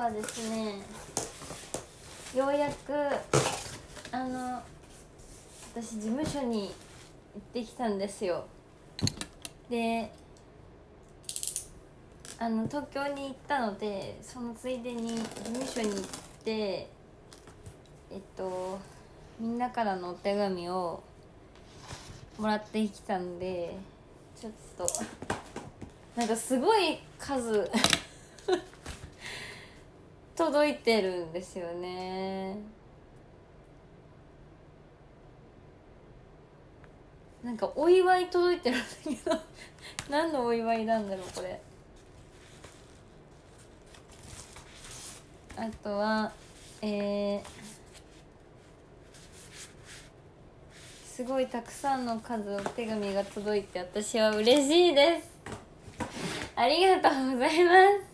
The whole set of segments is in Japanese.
はですねようやくあの私事務所に行ってきたんですよ。であの東京に行ったのでそのついでに事務所に行ってえっとみんなからのお手紙をもらってきたんでちょっとなんかすごい数届いてるんですよね。なんかお祝い届いてるんだけど 何のお祝いなんだろうこれ。あとはえー、すごいたくさんの数お手紙が届いて私は嬉しいです。ありがとうございます。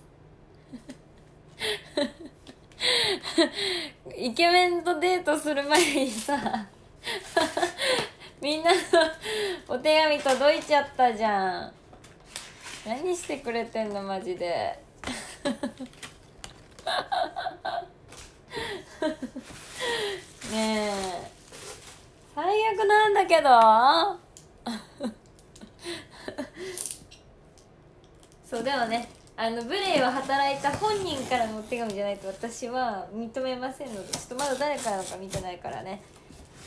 イケメンとデートする前にさみんなのお手紙届いちゃったじゃん。何してくれてんのマジで。ねえ。最悪なんだけど。そうでもねあのブレイを働いた本人からのお手紙じゃないと私は認めませんのでちょっとまだ誰からのか見てないからね。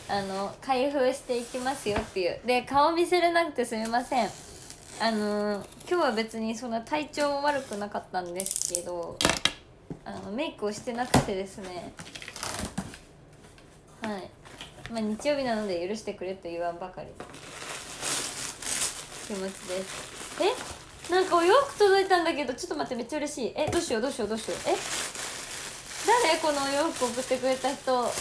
あの開封していきますよっていう。で顔見せれなくてすみません。あの今日は別にそんな体調も悪くなかったんですけどあのメイクをしてなくてですね。はい。まあ日曜日なので許してくれと言わんばかり。気持ちです。え？なんかお洋服届いたんだけどちょっと待ってめっちゃ嬉しい。えどうしようどうしようどうしよう。え？誰？このお洋服送ってくれた人。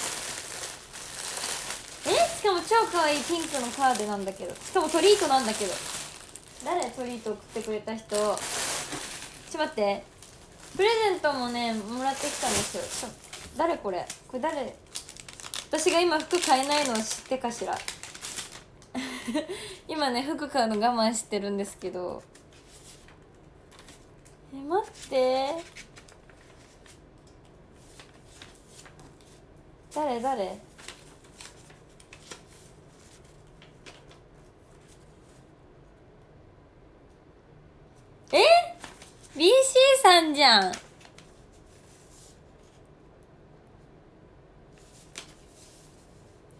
え？しかも超可愛いピンクのカーデなんだけど。しかもトリートなんだけど。誰トリート送ってくれた人？ちょっと待って。プレゼントもねもらってきたんですよ。ちょ誰これ？これ誰？私が今服買えないのを知ってかしら。今ね服買うの我慢してるんですけど。え待って。誰誰？え？BC さんじゃん。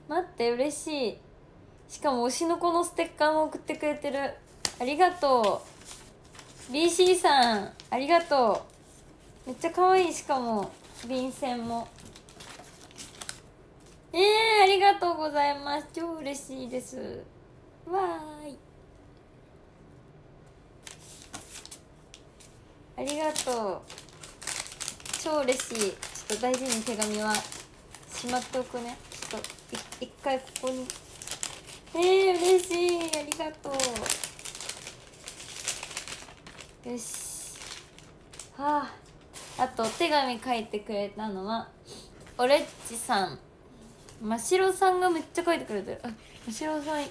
待って嬉しい。しかも推しの子のステッカーも送ってくれてる。ありがとう。BC さんありがとう。めっちゃ可愛いしかも。便箋も。えー、ありがとうございます。超嬉しいです。わーい。ありがとう。超嬉しい。ちょっと大事に手紙はしまっておくね。ちょっと一回ここに。えー、嬉しい。ありがとう。よし。はあ。あとお手紙書いてくれたのはオレッチさん。真白さんがめっちゃ書いてくれてる。あ真白さん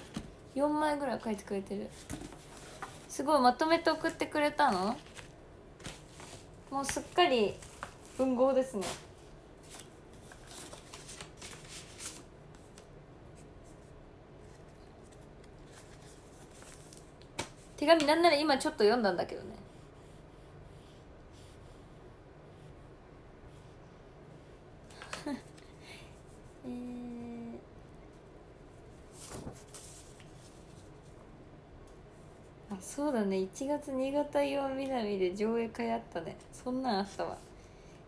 4枚ぐらい書いてくれてる。すごいまとめて送ってくれたの？もうすっかり文豪ですね。手紙なんなら今ちょっと読んだんだけどね。あそうだね。1月新潟岩南で上映会あったね。そんなんあったわ。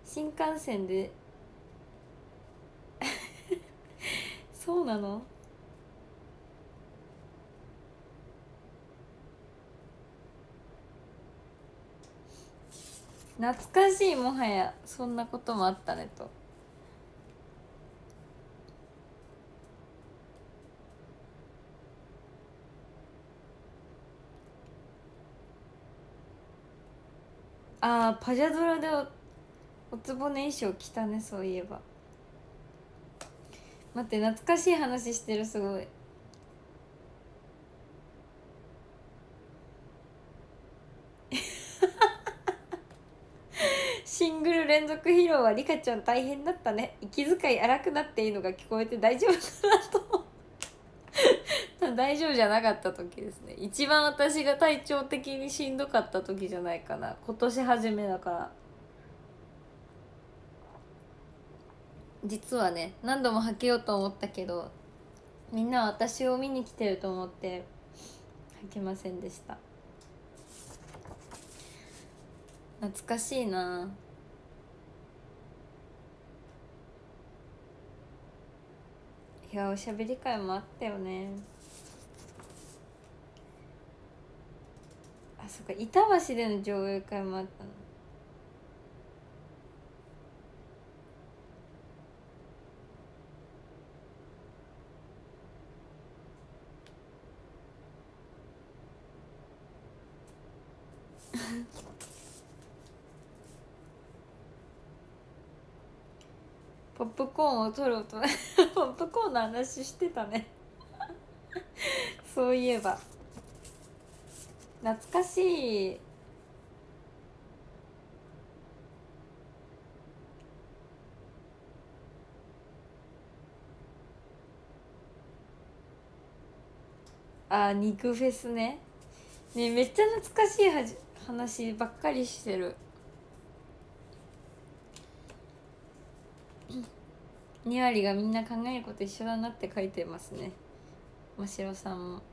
新幹線で。そうなの？懐かしいもはや。そんなこともあったねと。あーパジャドラでおおつぼね衣装着たねそういえば。待って懐かしい話してるすごい。シングル連続披露はリカちゃん大変だったね。息遣い荒くなっていいのが聞こえて大丈夫かなと。大丈夫じゃなかった時ですね。一番私が体調的にしんどかった時じゃないかな。今年初めだから。実はね何度も履けようと思ったけどみんな私を見に来てると思って履けませんでした。懐かしいな。いやおしゃべり会もあったよね。そっか板橋での上映会もあったの。ポップコーンを取ろうと。ポップコーンの話してたね。そういえば。懐かしい。あ肉フェスね。ねめっちゃ懐かしいはじ話ばっかりしてる。2割がみんな考えること一緒だなって書いてますね。真城さんも。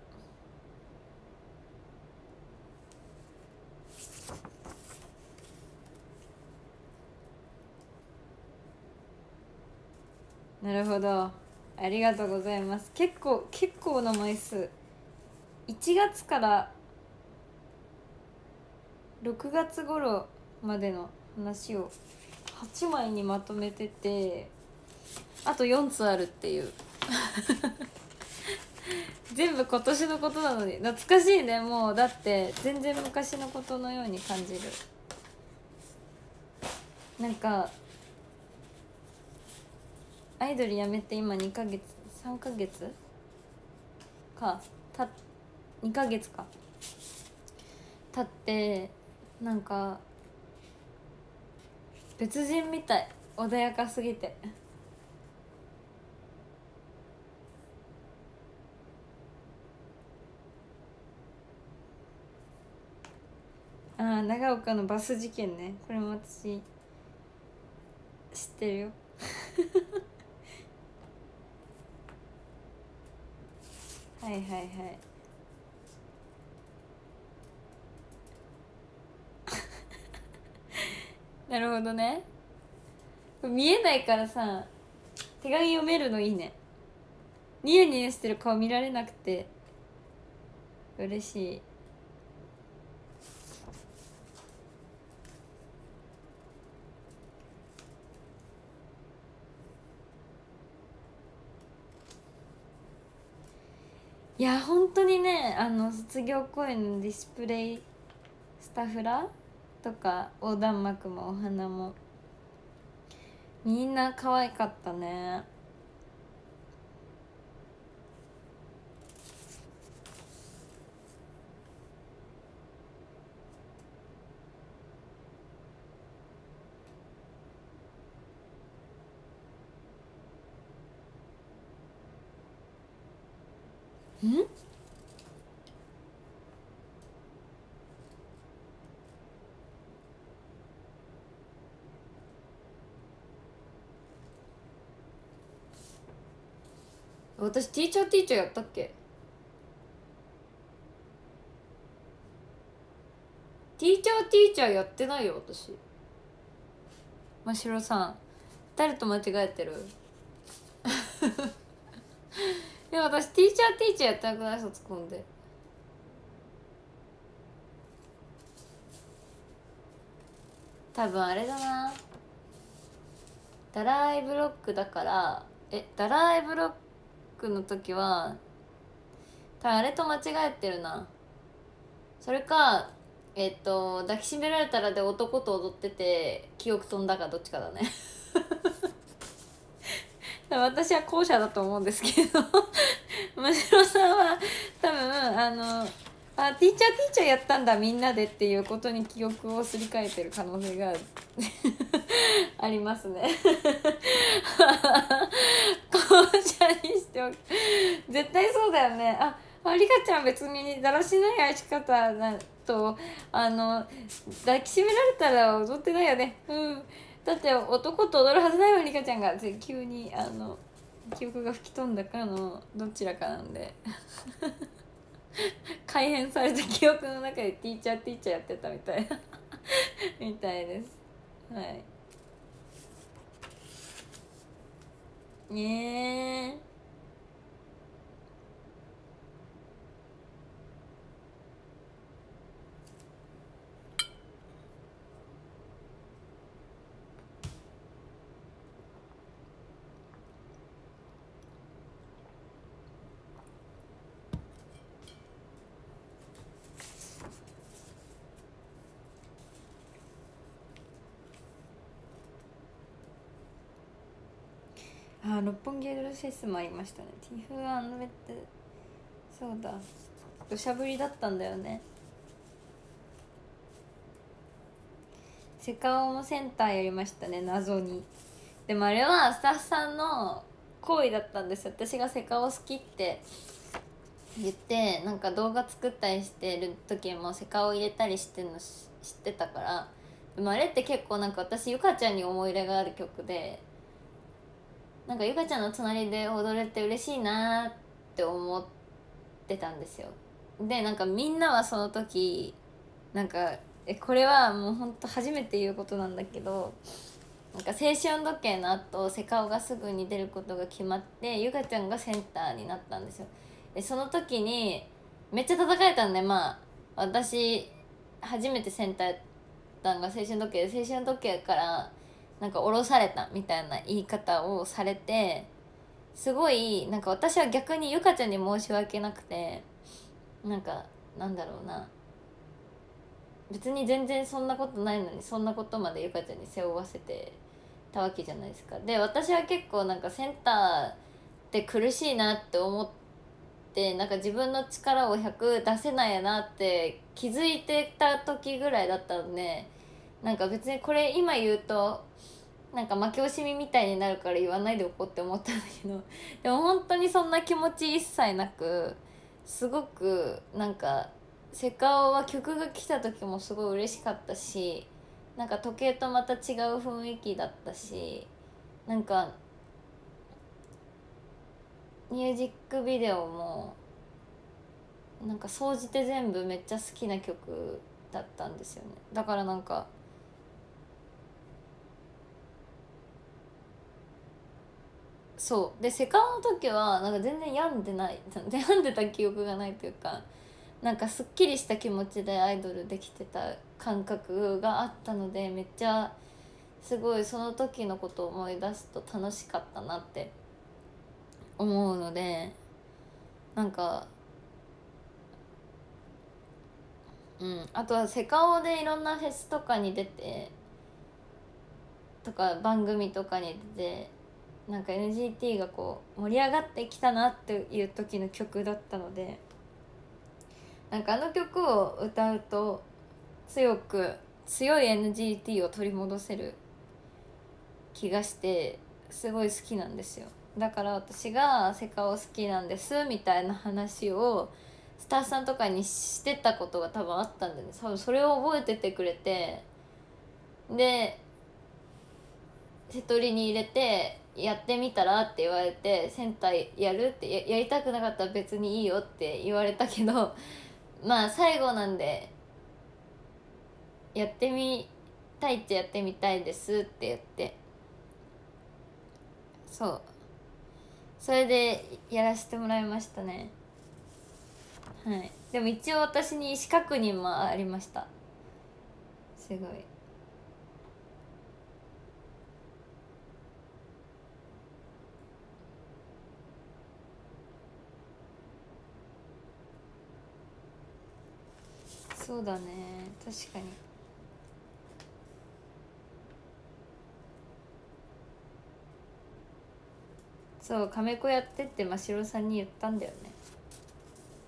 なるほど。ありがとうございます。結構結構な枚数。1月から6月頃までの話を8枚にまとめててあと4つあるっていう。全部今年のことなのに懐かしいね。もうだって全然昔のことのように感じる。なんかアイドル辞めて今2ヶ月3ヶ月？かた2ヶ月か。経ってなんか別人みたい。穏やかすぎて。ああ長岡のバス事件ね。これも私知ってるよ。はいはいはい。なるほどね。見えないからさ手紙読めるのいいね。ニヤニヤしてる顔見られなくて嬉しい。いや本当にねあの卒業公演のディスプレイスタフラとか横断幕もお花も。みんな可愛かったね。ん？私ティーチャーティーチャーやったっけ？ティーチャーティーチャーやってないよ私。真城さん誰と間違えてる？でも私ティーチャーティーチャーやってなくない？卒コンで。多分あれだな。ダライブロックだからえダライブロックの時は多分あれと間違えてるな。それかえっと抱きしめられたらで男と踊ってて記憶飛んだかどっちかだね。私は後者だと思うんですけど 真城さんは多分あのあティーチャーティーチャーやったんだみんなでっていうことに記憶をすり替えてる可能性が ありますね。紅茶にしておく。絶対そうだよね。ああリカちゃん別にだらしない愛し方なとあの抱きしめられたら踊ってないよね。うん。だって男と踊るはずないわリカちゃんが。急にあの記憶が吹き飛んだかのどちらかなんで。改変された記憶の中でティーチャーティーチャーやってたみたいな。みたいです。はい。ねえあ六本木エドルフェスもありましたね。ティフアンドベッド。そうだ。土砂降りだったんだよね。セカオもセンターやりましたね謎に。でもあれはスタッフさんの行為だったんです私がセカオ好きって。言ってなんか動画作ったりしてる時もセカオ入れたりしてるの知ってたから。でもあれって結構なんか私ゆかちゃんに思い入れがある曲でなんかゆかちゃんの隣で踊れて嬉しいなって思ってたんですよ。でなんかみんなはその時なんかえこれはもうほんと初めて言うことなんだけどなんか青春時計の後セカオがすぐに出ることが決まってゆかちゃんがセンターになったんですよ。でその時にめっちゃ叩かれたんでまあ私初めてセンターやったんが青春時計で青春時計からなんか降ろされたみたいな言い方をされてすごいなんか私は逆にゆかちゃんに申し訳なくてなんかなんだろうな。別に全然そんなことないのにそんなことまでゆかちゃんに背負わせてたわけじゃないですか。で私は結構なんかセンターって苦しいなって思ってなんか自分の力を100出せないなって気づいてた時ぐらいだったんでなんか別にこれ今言うとなんか負け惜しみみたいになるから言わないでおこうって思ったんだけど でも本当にそんな気持ち一切なくすごくなんかセカオは曲が来た時もすごい嬉しかったしなんか時計とまた違う雰囲気だったしなんかミュージックビデオもなんか総じて全部めっちゃ好きな曲だったんですよね。だからなんかそう。でセカオの時はなんか全然病んでない病んでた記憶がないというかなんかすっきりした気持ちでアイドルできてた感覚があったのでめっちゃすごいその時のことを思い出すと楽しかったなって思うのでなんかうん。あとはセカオでいろんなフェスとかに出てとか番組とかに出てなんか NGT がこう盛り上がってきたなっていう時の曲だったのでなんかあの曲を歌うと強く強い NGT を取り戻せる気がしてすごい好きなんですよ。だから私がセカオ好きなんですみたいな話をスタッフさんとかにしてたことが多分あったんでね多分それを覚えててくれてで瀬戸りに入れてやってみたらって言われてセンターやるってややりたくなかったら別にいいよって言われたけど まあ最後なんでやってみたいっちゃやってみたいですって言って。そう。それでやらせてもらいましたね。はい。でも一応私に意思確認もありました。すごい。そうだね。確かに。そう亀子やってって真城さんに言ったんだよね。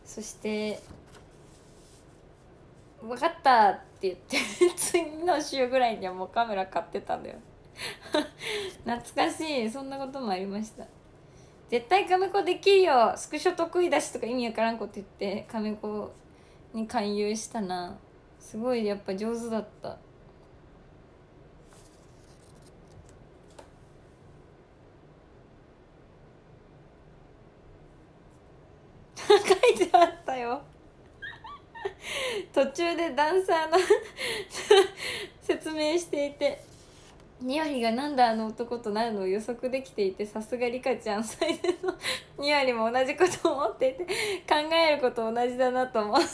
そして「分かった!」って言って 次の週ぐらいにはもうカメラ買ってたんだよ。懐かしい。そんなこともありました。絶対カメ子できるよ。スクショ得意だしとか意味わからんこと言ってカメ子に勧誘したな。すごいやっぱ上手だった。書いてあったよ。途中でダンサーの 説明していて。ニワリがなんであの男となるのを予測できていてさすがリカちゃん。最善の ニワリも同じことを思っていて考えること同じだなと思う。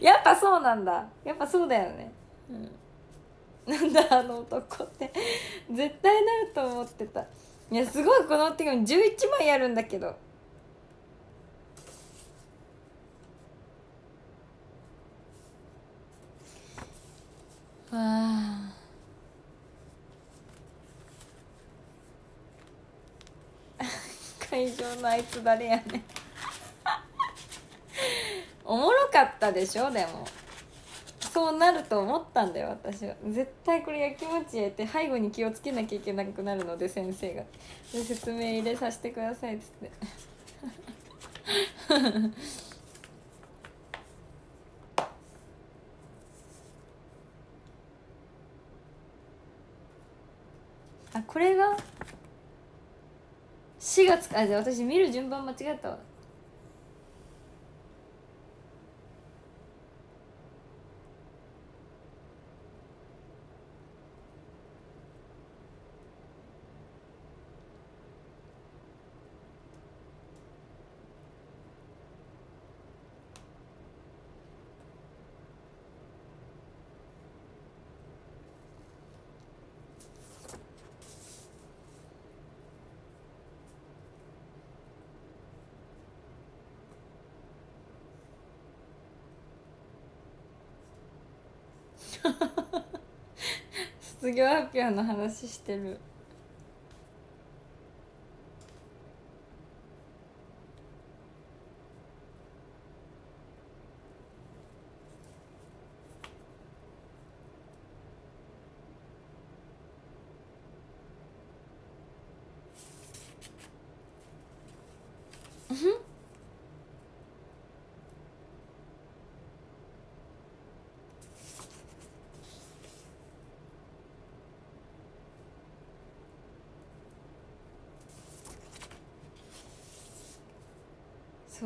やっぱそうなんだ。やっぱそうだよね、うん、なんだあの男って。絶対なると思ってた。いやすごいこの手紙11枚あるんだけど。わあ会場のあいつ誰やねん。おもろかったでしょでも。そうなると思ったんだよ私は。絶対これやきもちやって背後に気をつけなきゃいけなくなるので先生が。で説明入れさせてくださいっつって。あこれが？4月か。あじゃあ私見る順番間違えたわ。卒業発表の話してる。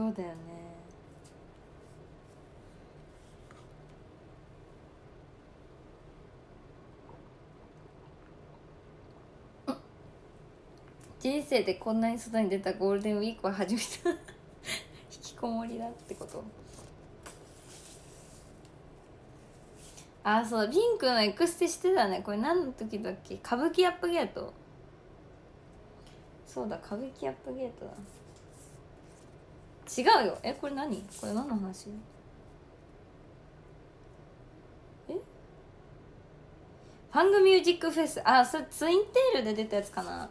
そうだよね。人生でこんなに外に出たゴールデンウィークは初めて 引きこもりだってこと。あそう。ピンクのエクステしてたね。これ何の時だっけ？歌舞伎アップゲート。そうだ歌舞伎アップゲートだ。違うよ。えこれ何？これ何の話？え？ファングミュージックフェス。あそれツインテールで出たやつかな。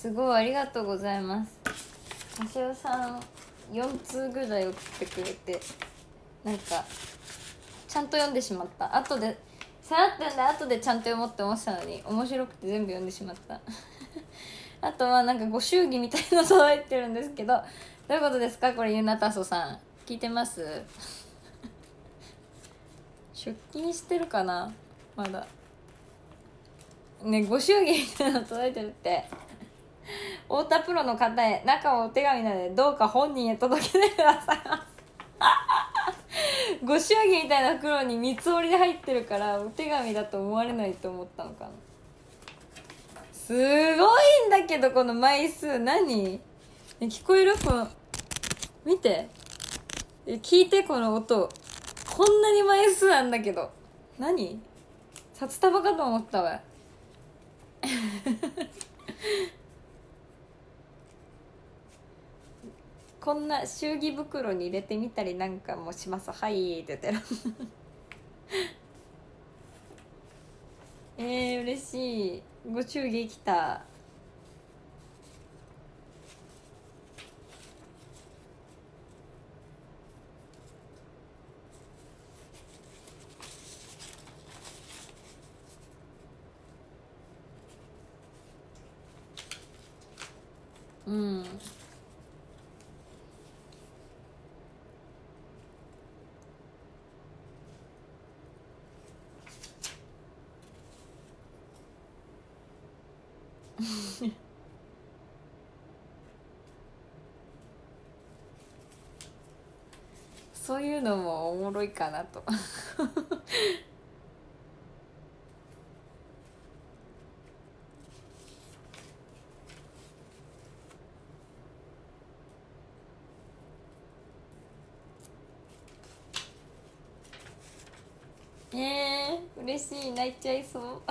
すごいありがとうございます。マシオさん4通ぐらい送ってくれてなんかちゃんと読んでしまった。後でさらってんで後でちゃんと読もうって思ってたのに面白くて全部読んでしまった。あとはなんかご祝儀みたいの届いてるんですけどどういうことですか？これユナタソさん。聞いてます？出勤してるかな？まだ。ねご祝儀みたいなの届いてるって。太田プロの方へ中はお手紙なのでどうか本人へ届けてください。ご祝儀みたいな袋に三つ折りで入ってるからお手紙だと思われないと思ったのかな。すごいんだけどこの枚数何？聞こえる？この見て。聞いてこの音。こんなに枚数なんだけど。何？札束かと思ったわ。こんな祝儀袋に入れてみたりなんかもします。はいって言ってる。嬉しい。ご祝儀来た。うん。そういうのもおもろいかなと。えー、嬉しい。泣いちゃいそう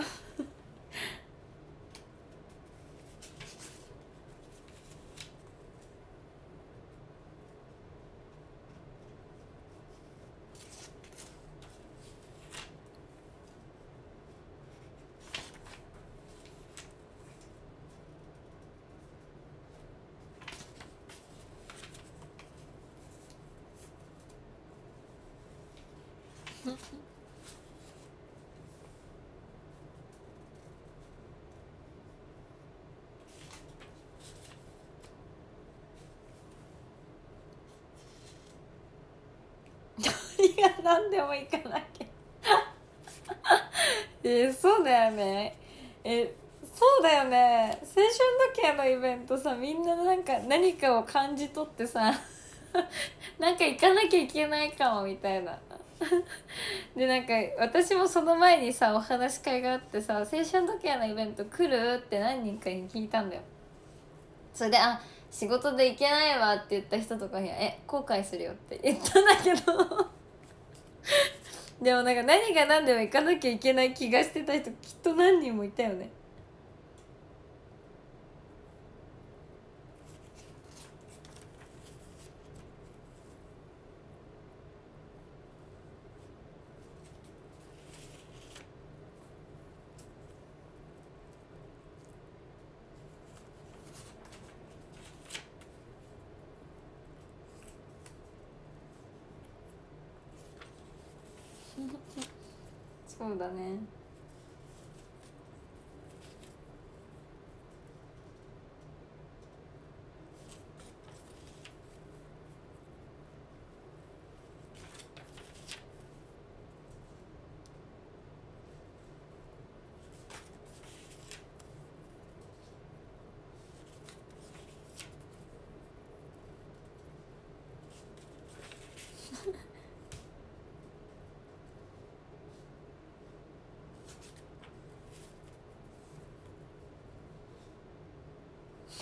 何でも行かなきゃ。えそうだよね。えそうだよね。青春時計のイベントさみんななんか何かを感じ取ってさ なんか行かなきゃいけないかもみたいな。でなんか私もその前にさお話し会があってさ青春時計のイベント来るって何人かに聞いたんだよ。それで「あ仕事で行けないわ」って言った人とかには「え後悔するよ」って言ったんだけど。でもなんか何が何でも行かなきゃいけない気がしてた人きっと何人もいたよねそうだね。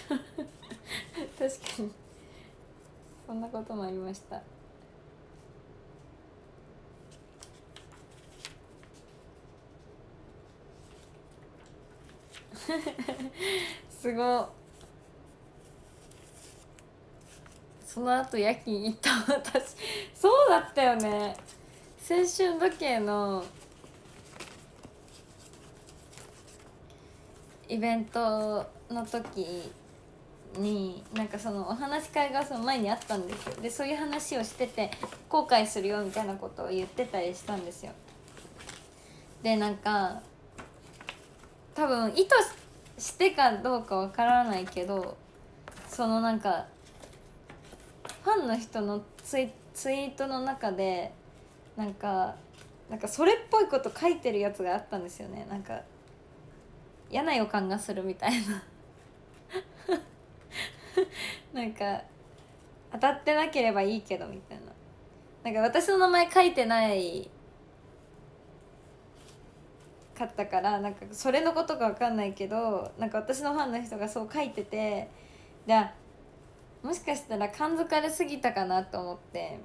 確かに。そんなこともありました。すごその後夜勤行った私。そうだったよね。青春時計のイベントの時になんかそのお話し会がその前にあったんですよ。でそういう話をしてて後悔するよみたいなことを言ってたりしたんですよ。でなんか多分意図してかどうかわからないけどそのなんかファンの人のツイツイートの中でなんかなんかそれっぽいこと書いてるやつがあったんですよね。なんか嫌な予感がするみたいな。なんか当たってなければいいけどみたいな。なんか私の名前書いてないかったからなんかそれのことか分かんないけどなんか私のファンの人がそう書いててじゃもしかしたら感づかれすぎたかなと思って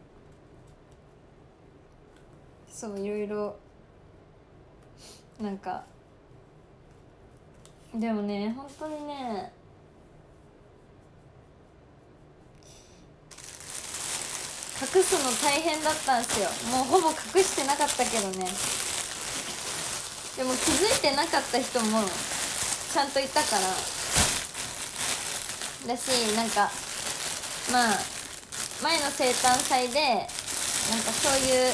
そういろいろなんかでもね本当にね隠すの大変だったんですよ。もうほぼ隠してなかったけどね。でも気づいてなかった人もちゃんといたから。だしなんかまあ前の生誕祭でなんかそういう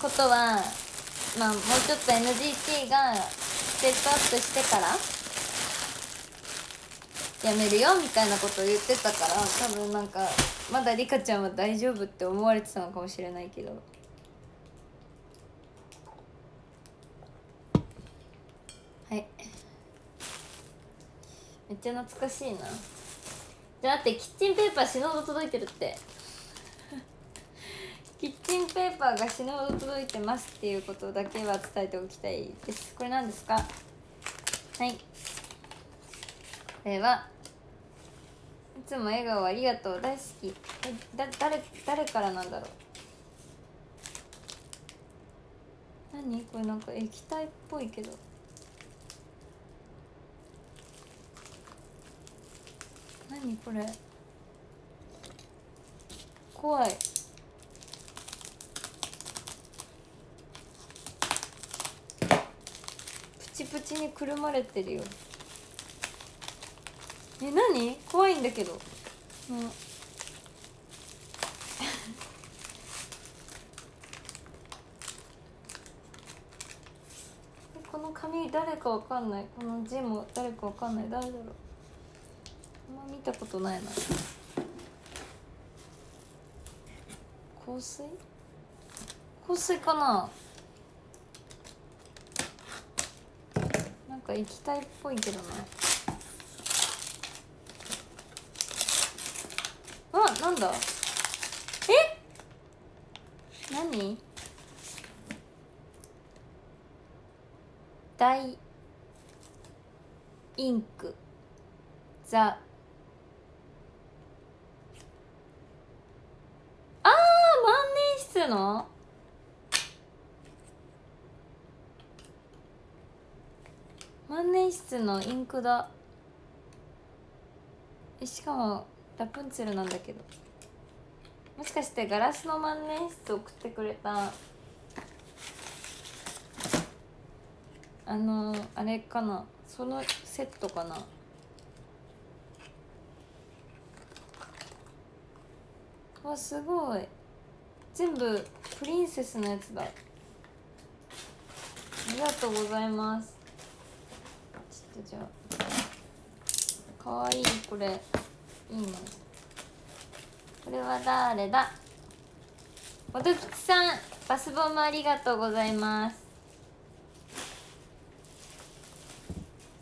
ことはまあもうちょっと NGT がステップアップしてからやめるよみたいなことを言ってたから多分なんかまだリカちゃんは大丈夫って思われてたのかもしれないけど。はい。めっちゃ懐かしいな。じゃあだってキッチンペーパー死ぬほど届いてるって。キッチンペーパーが死ぬほど届いてますっていうことだけは伝えておきたいです。これ何ですか？はい。れはいつも笑顔ありがとう大好き。えだ誰誰からなんだろう？何？これなんか液体っぽいけど。何？これ。怖い。プチプチにくるまれてるよ。え何？怖いんだけど。うん。え この紙誰かわかんない。この字も誰かわかんない。誰だろう。あんま見たことないな。香水？香水かな？なんか液体っぽいけどなあなんだ？え？何？大インク。ザ。あー万年筆の？万年筆のインクだ。えしかもラプンツェルなんだけど。もしかしてガラスの万年筆送ってくれたあのあれかな？そのセットかな？わすごい。全部プリンセスのやつだ。ありがとうございます。ちょっとじゃあかわいいこれ。いいねこれは誰だ？おときさんバスボムありがとうございます。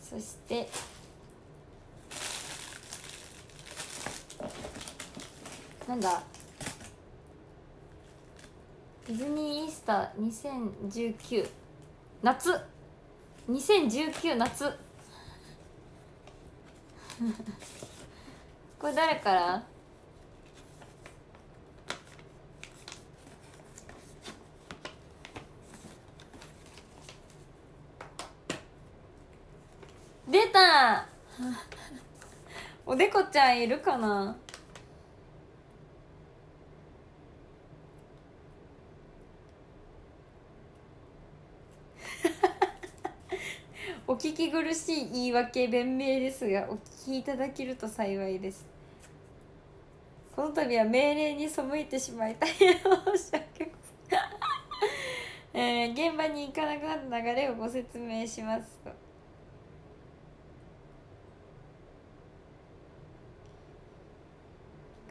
そしてなんだ？ディズニーイースター2019夏。2019夏。これ誰から？出た！おでこちゃんいるかな？お聞き苦しい言い訳弁明ですがお聞きいただけると幸いです。この度は命令に背いてしまい大変申し訳ございません、え、現場に行かなくなった流れをご説明しますと。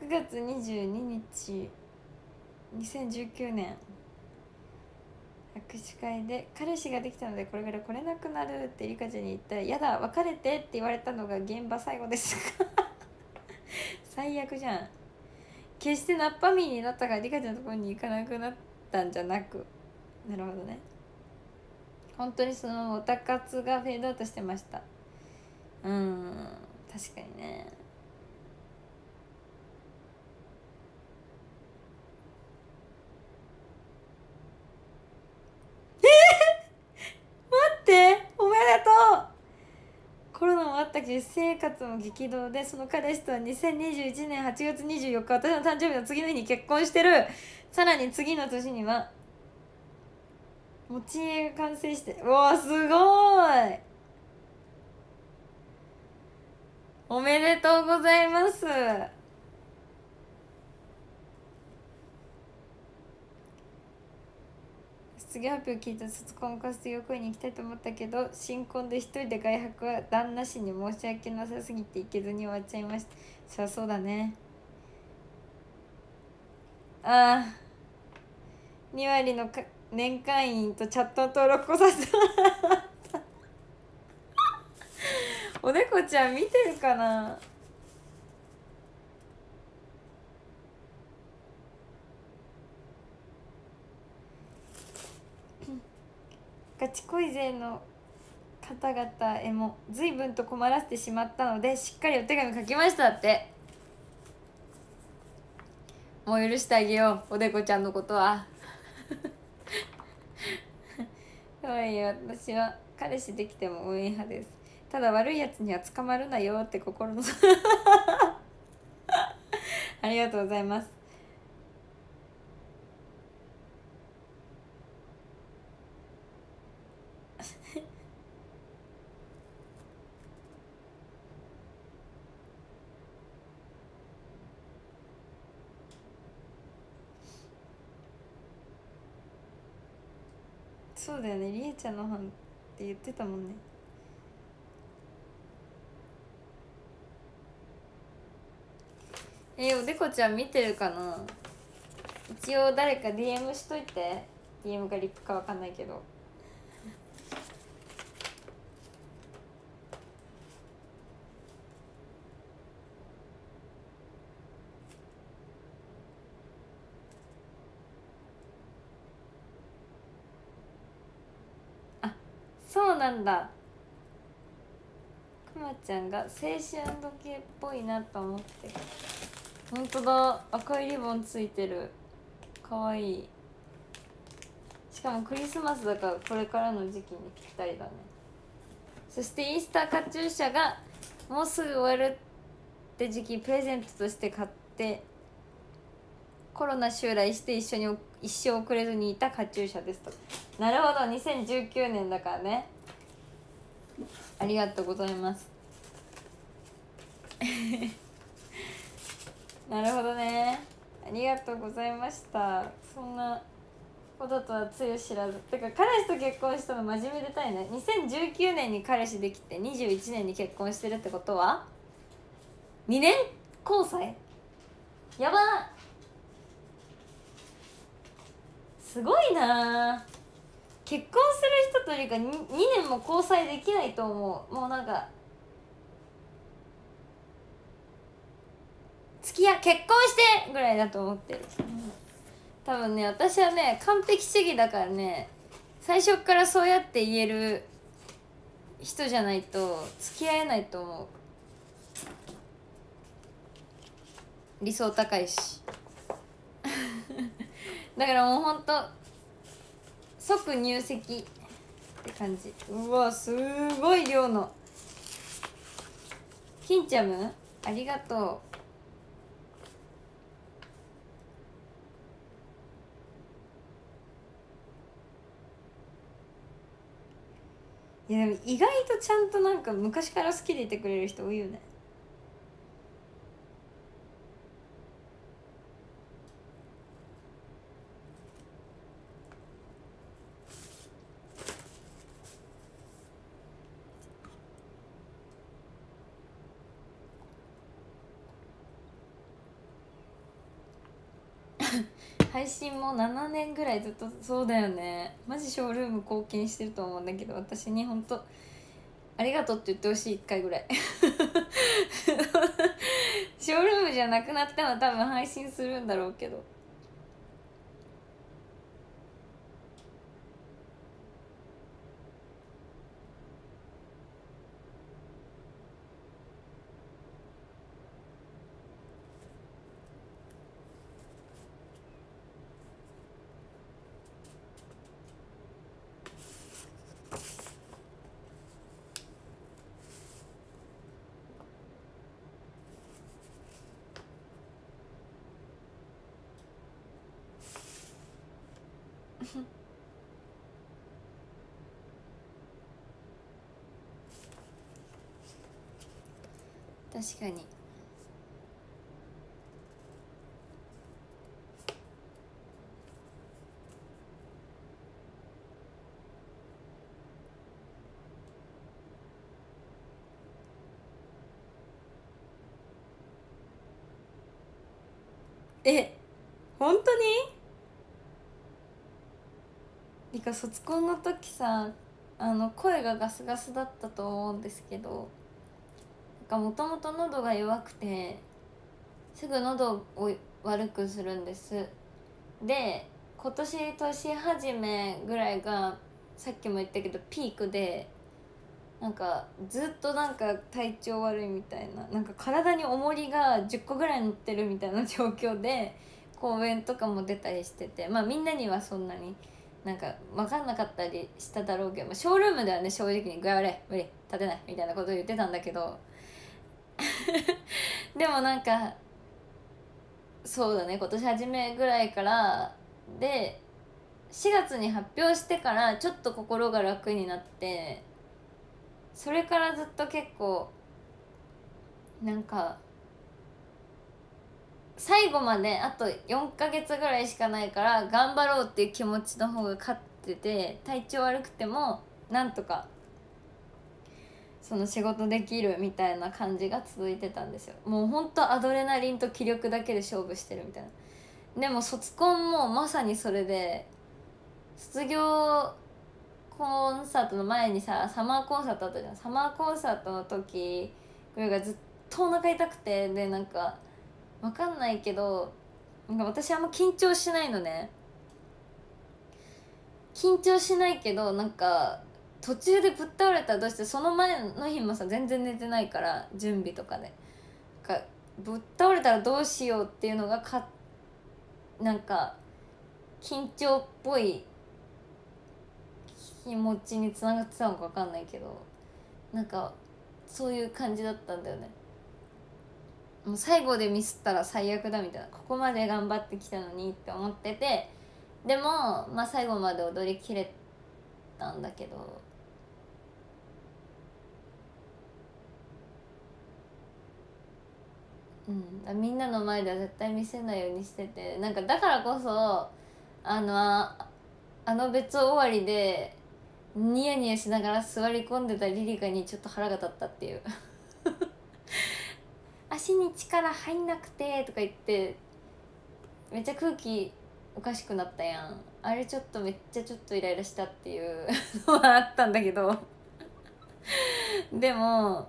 9月22日2019年握手会で彼氏ができたのでこれから来れなくなるってリカちゃんに言ったら「やだ別れて」って言われたのが現場最後です 最悪じゃん。決してナッパミーになったからリカちゃんのところに行かなくなったんじゃなく。なるほどね。本当にそのオタ活がフェードアウトしてました。うん。確かにね待っておめでとうコロナもあったし生活も激動でその彼氏とは2021年8月24日私の誕生日の次の日に結婚してる。さらに次の年には持ち家が完成してうわすごい。おめでとうございます。卒業発表聞いた卒コンカスと横井に行きたいと思ったけど新婚で一人で外泊は旦那氏に申し訳なさすぎて行けずに終わっちゃいました。そりゃそうだね。ああ。2割のか年会員とチャット登録させてもらった。おでこちゃん見てるかな？ガチ恋勢の方々へも随分と困らせてしまったのでしっかりお手紙書きましたって。もう許してあげようおでこちゃんのことは。そういよ私は彼氏できても応援派です。ただ悪いやつには捕まるなよって心の。ありがとうございますそうだよね。りえちゃんの班って言ってたもんね。えー、おでこちゃん見てるかな？一応誰か DM しといて。DM かリップかわかんないけど。なんだ。くまちゃんが青春時計っぽいなと思って。本当だ。赤いリボンついてる。かわいい。しかもクリスマスだからこれからの時期にぴったりだね。そしてイースターカチューシャがもうすぐ終わるって時期プレゼントとして買ってコロナ襲来して一緒に一生遅れずにいたカチューシャですと。なるほど。2019年だからね。ありがとうございます。なるほどね。ありがとうございました。そんなこととはつゆ知らず。てか彼氏と結婚したの真面目でたいね。2019年に彼氏できて21年に結婚してるってことは？2年交際？やば。すごいな。結婚する人というか 2, 2年も交際できないと思う。もうなんか付き合結婚してぐらいだと思ってる。多分ね私はね完璧主義だからね最初からそうやって言える人じゃないと付き合えないと思う。理想高いし。だからもうほんと即入籍って感じ。うわすごい量の。キンチャムありがとう。いやでも意外とちゃんとなんか昔から好きでいてくれる人多いよね。配信も7年ぐらいずっとそうだよね。マジショールーム貢献してると思うんだけど私に本当ありがとうって言ってほしい1回ぐらい。ショールームじゃなくなったら多分配信するんだろうけど。かに。え本当に？リカ卒コンの時さあの声がガスガスだったと思うんですけど。かもともと喉が弱くてすぐ喉を悪くするんです。で今年年始めぐらいがさっきも言ったけどピークでなんかずっとなんか体調悪いみたいななんか体に重りが10個ぐらい乗ってるみたいな 状況で公演とかも出たりしててまあみんなにはそんなになんか分かんなかったりしただろうけど、まあ、ショールームではね正直に「具合悪い無理立てない」みたいなこと言ってたんだけど でもなんかそうだね今年初めぐらいからで4月に発表してからちょっと心が楽になってそれからずっと結構なんか最後まであと4ヶ月ぐらいしかないから頑張ろうっていう気持ちの方が勝ってて体調悪くてもなんとかその仕事できるみたいな感じが続いてたんですよ。もうほんとアドレナリンと気力だけで勝負してるみたいな。でも卒コンもまさにそれで卒業コンサートの前にさサマーコンサートあったじゃん。サマーコンサートの時ぐらいがずっとお腹痛くてでなんかわかんないけどなんか私あんま緊張しないのね。緊張しないけどなんか途中でぶっ倒れたらどうしてその前の日もさ全然寝てないから準備とかで。かぶっ倒れたらどうしようっていうのがかなんか緊張っぽい気持ちにつながってたのか分かんないけどなんかそういう感じだったんだよね。もう最後でミスったら最悪だみたいな。ここまで頑張ってきたのにって思っててでも、まあ、最後まで踊りきれたんだけどうん、みんなの前では絶対見せないようにしてて。なんかだからこそあのあの別終わりでニヤニヤしながら座り込んでたリリカにちょっと腹が立ったっていう。足に力入んなくてとか言ってめっちゃ空気おかしくなったやん。あれちょっとめっちゃちょっとイライラしたっていうのはあったんだけど。でも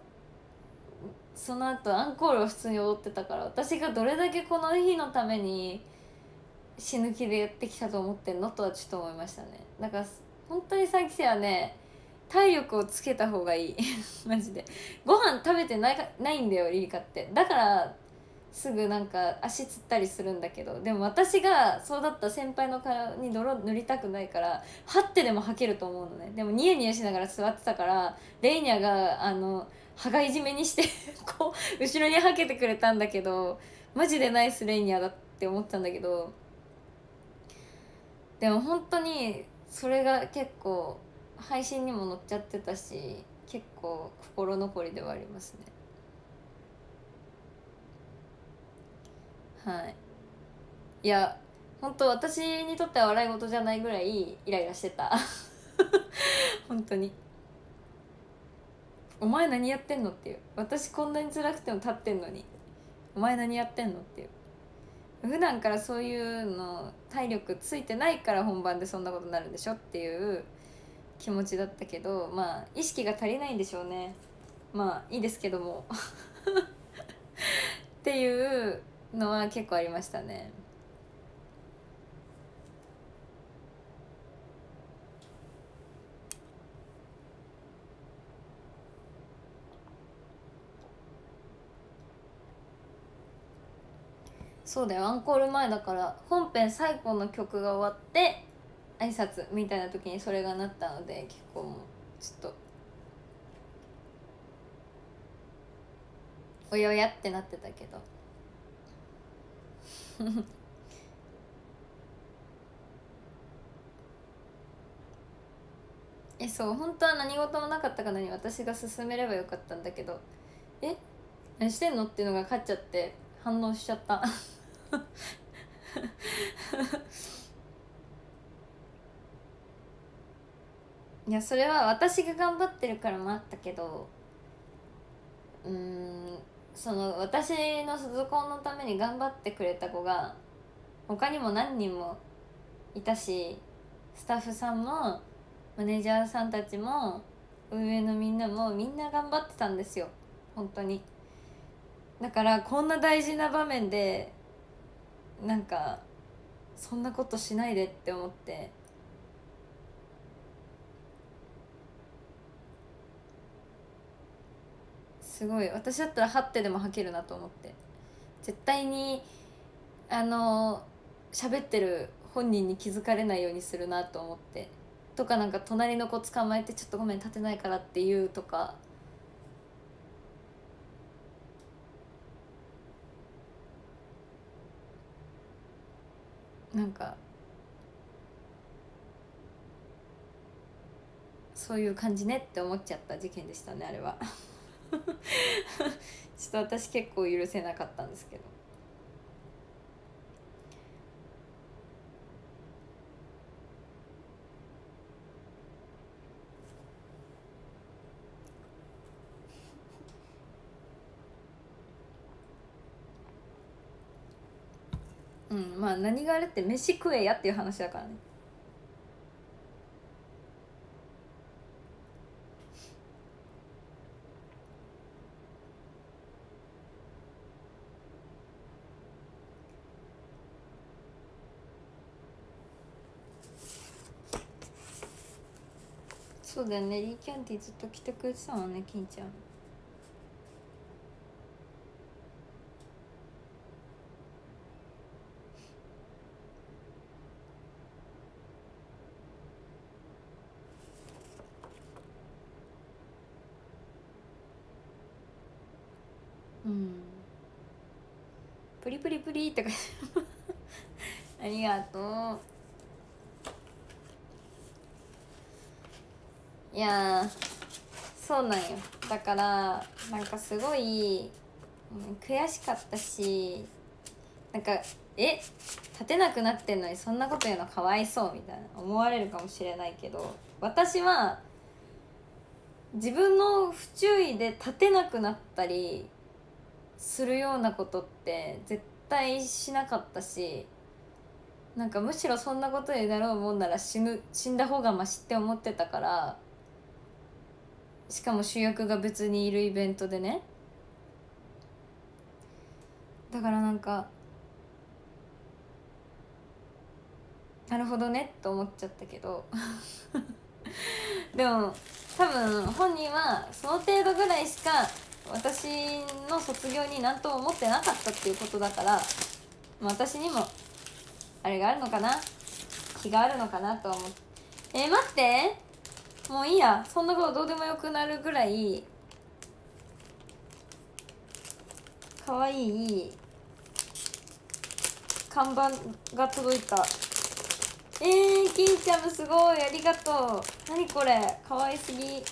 その後アンコールを普通に踊ってたから私がどれだけこの日のために死ぬ気でやってきたと思ってんのとはちょっと思いましたね。だから本当に3期生はね体力をつけた方がいい。マジで。ご飯食べてないないんだよリリカって。だからすぐなんか足つったりするんだけど。でも私がそうだった先輩の顔に泥塗りたくないからはってでも吐けると思うのね。でもニヤニヤしながら座ってたからレイニャがあの羽がいじめにして こう後ろにはけてくれたんだけどマジでナイスレイニャだって思ったんだけどでも本当にそれが結構配信にも載っちゃってたし結構心残りではありますね。はい。いや本当私にとっては笑い事じゃないぐらいイライラしてた。本当に。お前何やってんのっていう。私こんなに辛くても立ってんのに。お前何やってんのっていう。普段からそういうの体力ついてないから本番でそんなことになるんでしょっていう気持ちだったけどまあ意識が足りないんでしょうね。まあいいですけども。っていうのは結構ありましたね。そうだよ。アンコール前だから本編最後の曲が終わって挨拶みたいな時にそれがなったので結構もうちょっとおやおやってなってたけど。えそう本当は何事もなかったかのに私が進めればよかったんだけど。え？何してんの？っていうのが勝っちゃって反応しちゃった。いやそれは私が頑張ってるからもあったけどうんその私の卒コンのために頑張ってくれた子が他にも何人もいたしスタッフさんもマネージャーさんたちも運営のみんなもみんな頑張ってたんですよ。本当に。だからこんな大事な場面でなんかそんなことしないでって思って。すごい。私だったら8手でも吐けるなと思って。絶対にあの喋ってる本人に気づかれないようにするなと思って。とかなんか隣の子捕まえてちょっとごめん立てないからって言うとか。なんかそういう感じねって思っちゃった事件でしたねあれは。ちょっと私結構許せなかったんですけど。うんまあ何があれって飯食えやっていう話だからね。そうだよね。リーキャンティーずっと来てくれてたもんね金ちゃん。プリプリプリって書いて ありがとう。いやそうなんよ。だからなんかすごい、悔しかったしなんかえ立てなくなってんのにそんなこと言うのかわいそうみたいな思われるかもしれないけど私は自分の不注意で立てなくなったりするようなことって絶対しなかったしなんかむしろそんなことになろうもんなら死ぬ死んだ方がマシって思ってたからしかも主役が別にいるイベントでね。だからなんかなるほどねと思っちゃったけど。でも多分本人はその程度ぐらいしか私の卒業になんとも思ってなかったっていうことだから私にもあれがあるのかな？気があるのかなと思って。えー、待って。もういいや。そんなことどうでもよくなるぐらいかわいい看板が届いた。えー、金ちゃんもすごい。ありがとう。何これ？かわいすぎ。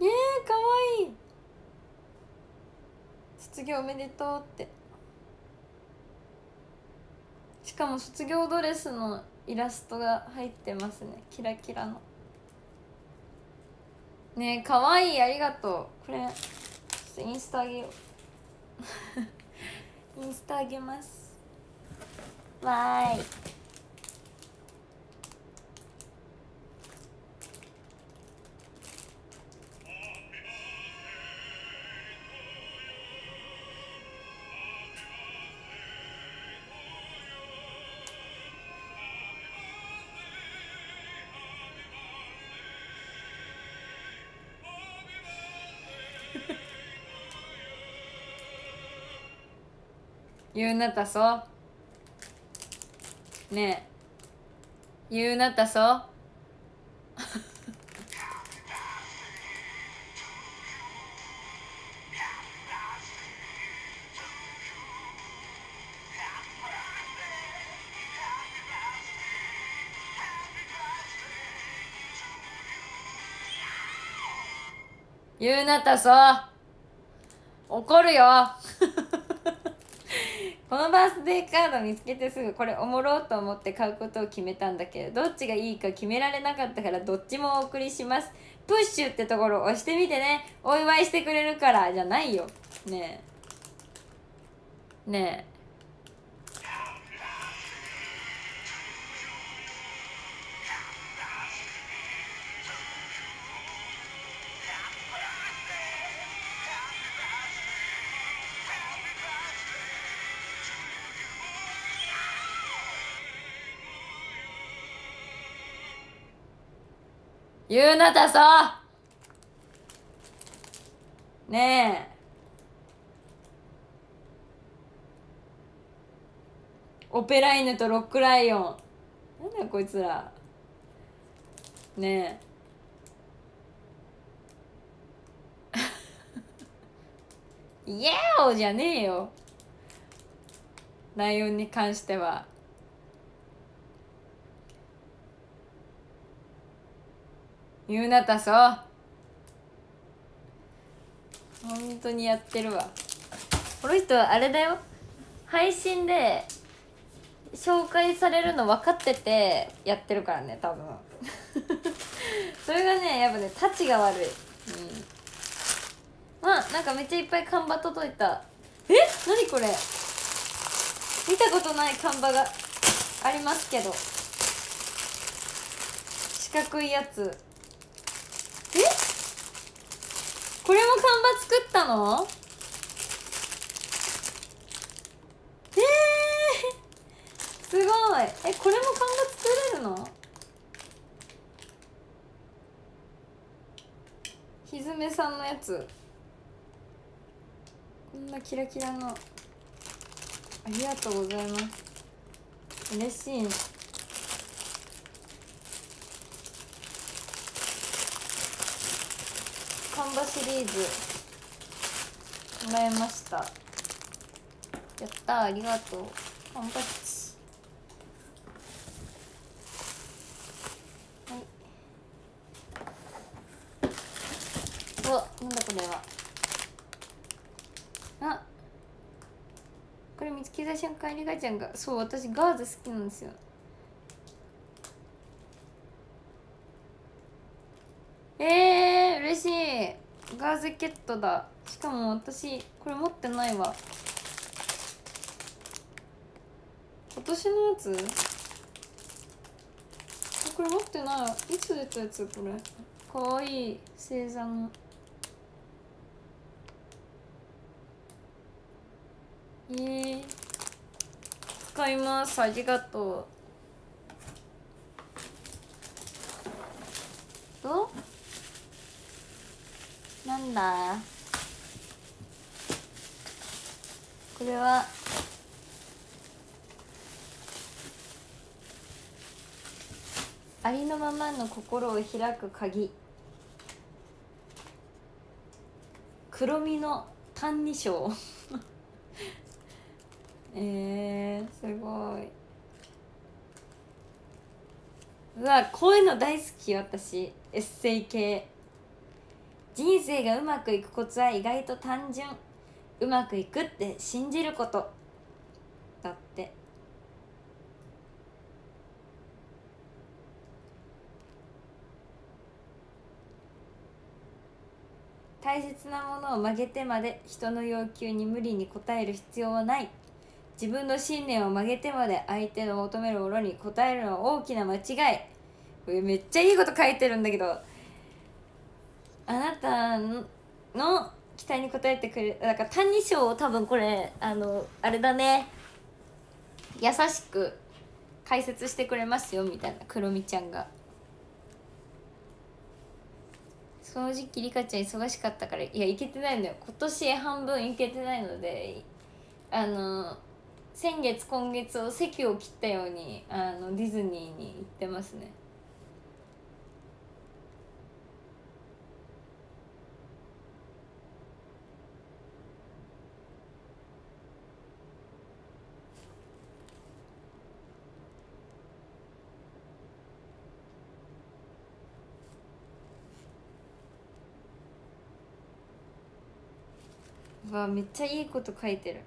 えー、かわいい。卒業おめでとうって。しかも卒業ドレスのイラストが入ってますね。キラキラの。ねえかわいい。ありがとう。これインスタあげよう。インスタあげます。わーい言うなたそねえ。言うなたそゆうなたそう。怒るよ。このバースデーカード見つけてすぐこれおもろうと思って買うことを決めたんだけどどっちがいいか決められなかったからどっちもお送りします。プッシュってところ押してみてね。お祝いしてくれるからじゃないよ。ねえ。ねえ。ゆうなたそう。ねえ。オペラ犬とロックライオン。なんだよこいつら。ねえ。イエーオじゃねえよ。ライオンに関しては。ゆうなたそう。本当にやってるわ。この人はあれだよ。配信で紹介されるの分かっててやってるからね多分。それがねやっぱねタチが悪い。うん。あなんかめっちゃいっぱい看板届いた。え？何これ？見たことない看板がありますけど。四角いやつえこれも看板作ったの？えー、すごい。えこれも看板作れるの？ひずめさんのやつ。こんなキラキラの。ありがとうございます。嬉しい。カンバシリーズ。もらいました。やったありがとう。カンバッチはい。おなんだこれは。あ。これ見つけた瞬間リカちゃんがそう私ガーゼ好きなんですよえー、嬉しいガーゼケットだ。しかも私これ持ってないわ。今年のやつ？これ持ってないいつ出たやつこれ？かわいい星座の。えー、使います。ありがとうどうなんだ？これは？ありのままの心を開く鍵。黒みの「歎異抄」えー、すごい。うわこういうの大好き私。エッセイ系。人生がうまくいくコツは意外と単純。うまくいくって信じること。だって。大切なものを曲げてまで人の要求に無理に応える必要はない。自分の信念を曲げてまで相手の求めるものに応えるのは大きな間違い。これめっちゃいいこと書いてるんだけど。あなたの期待に応えてくれるだから「歎異抄」を多分これあのあれだね。優しく解説してくれますよみたいなクロミちゃんが。その時期リカちゃん忙しかったからいや行けてないのよ。今年半分行けてないのであの先月今月を席を切ったようにあのディズニーに行ってますね。うわめっちゃいいこと書いてる。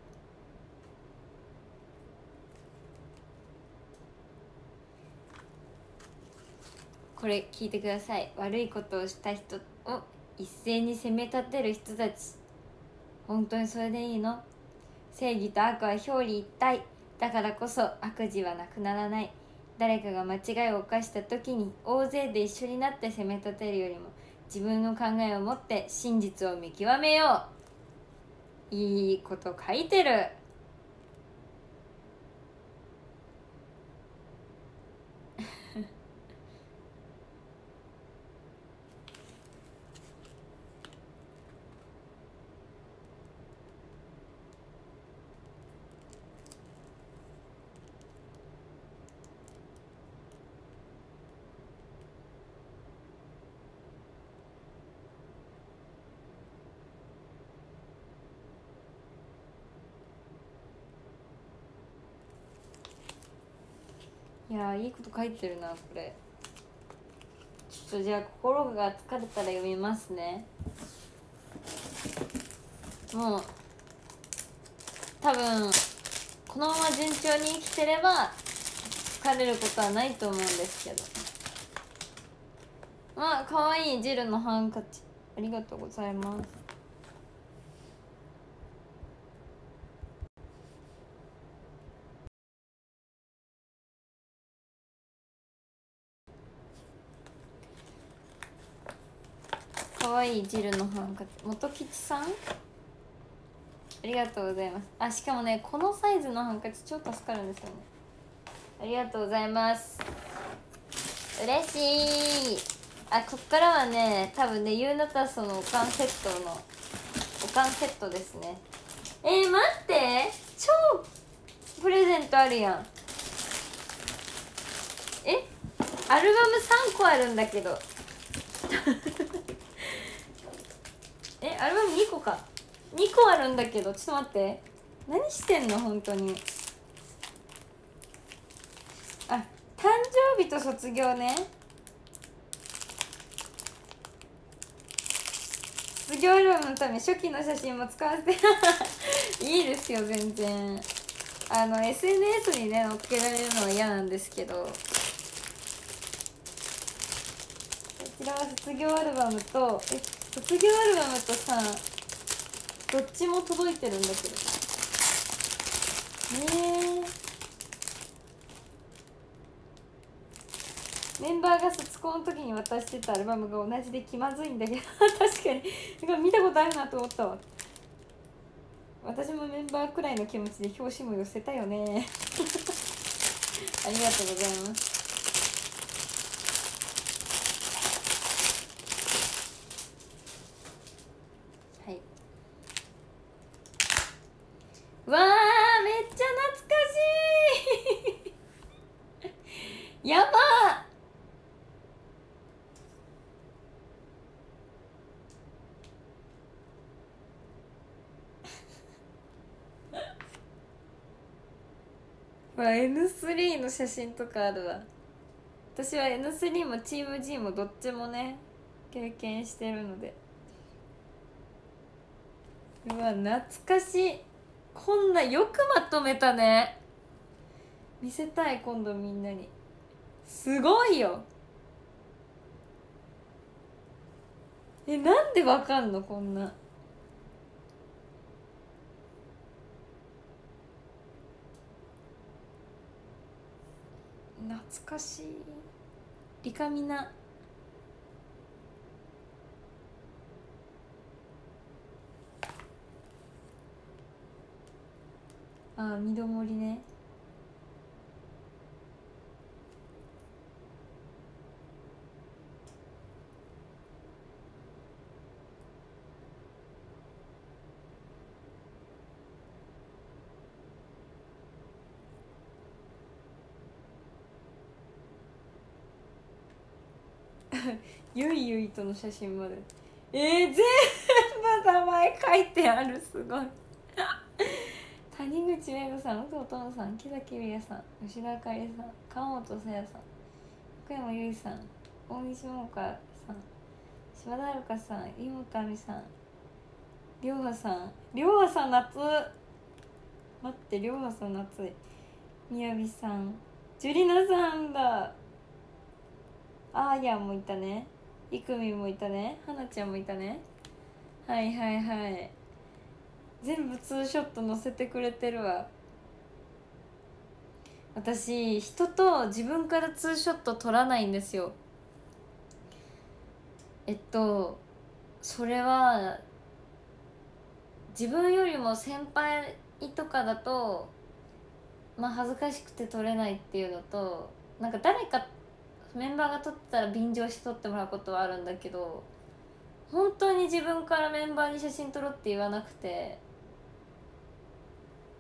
これ聞いてください。悪いことをした人を一斉に責め立てる人たち。本当にそれでいいの？正義と悪は表裏一体。だからこそ悪事はなくならない。誰かが間違いを犯した時に大勢で一緒になって責め立てるよりも自分の考えを持って真実を見極めよう。いいこと書いてる。やーいいこと書いてるなこれ。ちょっとじゃあ心が疲れたら読みますね。もう多分このまま順調に生きてれば疲れることはないと思うんですけど。まあ可愛いジルのハンカチ。ありがとうございます。可愛いジルのハンカチ元吉さんありがとうございますあしかもねこのサイズのハンカチ超助かるんですよ。ねありがとうございます。嬉しい。あこっからはね多分ねユーナタスのおかんセットのおかんセットですね。えー、待って超プレゼントあるやんえ？アルバム3個あるんだけど。えアルバム2個か。2個あるんだけどちょっと待って。何してんの？本当に。あ誕生日と卒業ね。卒業アルバムのため初期の写真も使わせて。いいですよ全然。あの SNS にね載っけられるのは嫌なんですけど。こちらは卒業アルバムとえ卒業アルバムとさどっちも届いてるんだけどねえメンバーが卒コンの時に渡してたアルバムが同じで気まずいんだけど。確かに。だか見たことあるなと思ったわ。私もメンバーくらいの気持ちで表紙も寄せたよね。ありがとうございますはい。わあ、めっちゃ懐かしい。やばわ N3 の写真とかあるわ。私は N3 もチーム G もどっちもね経験してるので。うわ懐かしい。こんなよくまとめたね。見せたい今度みんなに。すごいよ。えなんでわかんのこんな。懐かしい。リカミナ。ああみどもりね。ゆいゆいとの写真まで。えー、全部名前書いてあるすごい。谷口めぐさん、宇藤友さん、木崎優也さん、吉田あかりさん、川本さやさん、福山由衣さん、大西桃香さん、島田遥さん、井本亜美さん、りょうはさん。りょうはさん夏。待ってりょうはさん夏。いみやびさん。ジュリナさんだ。あーやんもいたね。いくみもいたね。はなちゃんもいたね。はいはいはい。全部ツーショット載せてくれてるわ。私人と自分からツーショット撮らないんですよ。えっとそれは自分よりも先輩とかだとまあ恥ずかしくて撮れないっていうのとなんか誰かメンバーが撮ったら便乗して撮ってもらうことはあるんだけど本当に自分からメンバーに写真撮ろうって言わなくて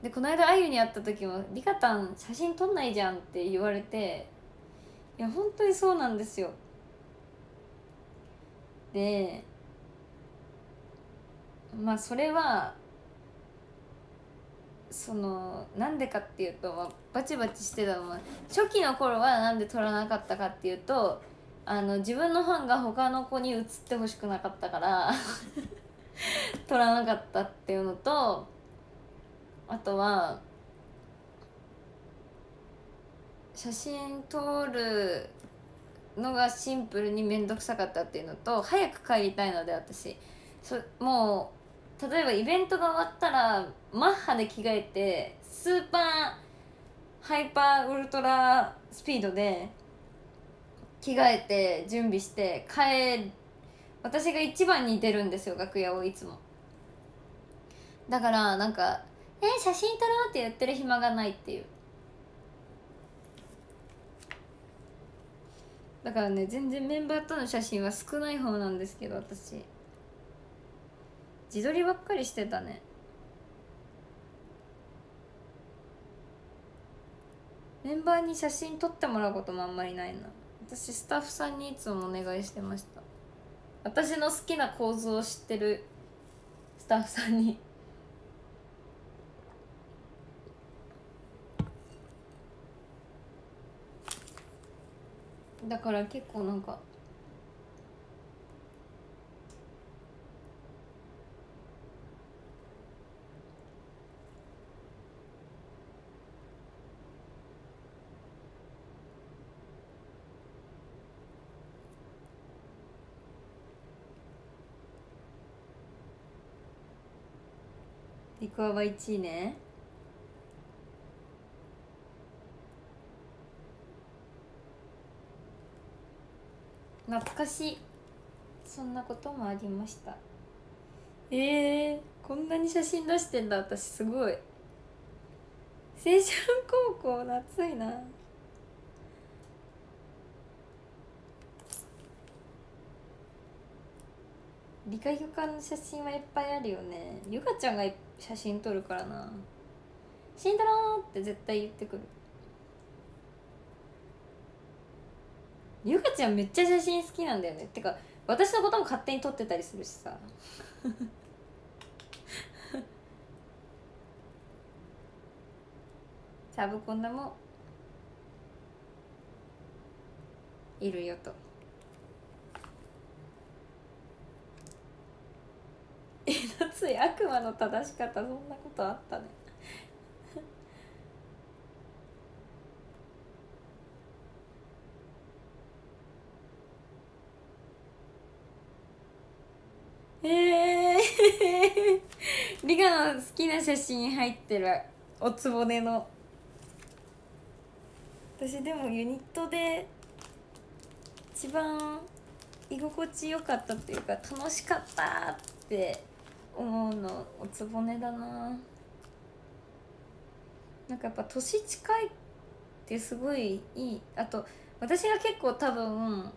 でこの間あゆに会った時も「リカタン写真撮んないじゃん」って言われていや本当にそうなんですよ。でまあそれはそのなんでかっていうと、バチバチしてたのは初期の頃はなんで撮らなかったかっていうとあの自分のファンが他の子に映ってほしくなかったから 撮らなかったっていうのとあとは写真撮るのがシンプルに面倒くさかったっていうのと早く帰りたいので私。そもう例えばイベントが終わったらマッハで着替えてスーパーハイパーウルトラスピードで着替えて準備して帰私が一番に出るんですよ楽屋をいつも。だからなんか「えー、写真撮ろう」って言ってる暇がないっていう。だからね全然メンバーとの写真は少ない方なんですけど私。自撮りばっかりしてたね。メンバーに写真撮ってもらうこともあんまりないな。私スタッフさんにいつもお願いしてました。私の好きな構図を知ってるスタッフさんに。だから結構なんかリクワバ1位ね。懐かしい。そんなこともありました。えー、こんなに写真出してんだ。私すごい。青春高校夏いな。理科ゆかの写真はいっぱいあるよね。ゆかちゃんが写真撮るからな「死んだろ!」って絶対言ってくる。ゆかちゃんめっちゃ写真好きなんだよね。てか私のことも勝手に撮ってたりするしさ。サブコンダもいるよと。え夏い悪魔の正し方そんなことあったね。えー、リカの好きな写真入ってる。おつぼねの。私でもユニットで一番居心地よかったっていうか楽しかったって思うのおつぼねだな。なんかやっぱ年近いってすごいいい。あと私が結構多分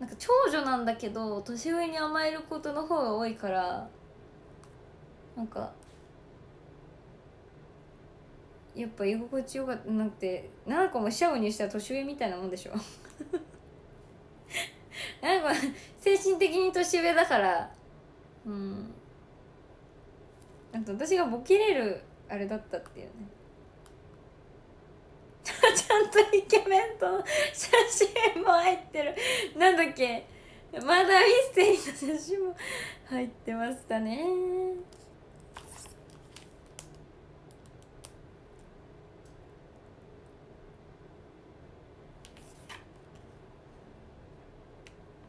なんか長女なんだけど年上に甘えることの方が多いからなんかやっぱ居心地よかった。なんて奈々子もシャオにしたら年上みたいなもんでしょ。なんか精神的に年上だから。うん。あと私がボケれるあれだったっていうね。ちゃんとイケメンと写真も入ってる。なんだっけ。まだミステリーの写真も入ってましたね。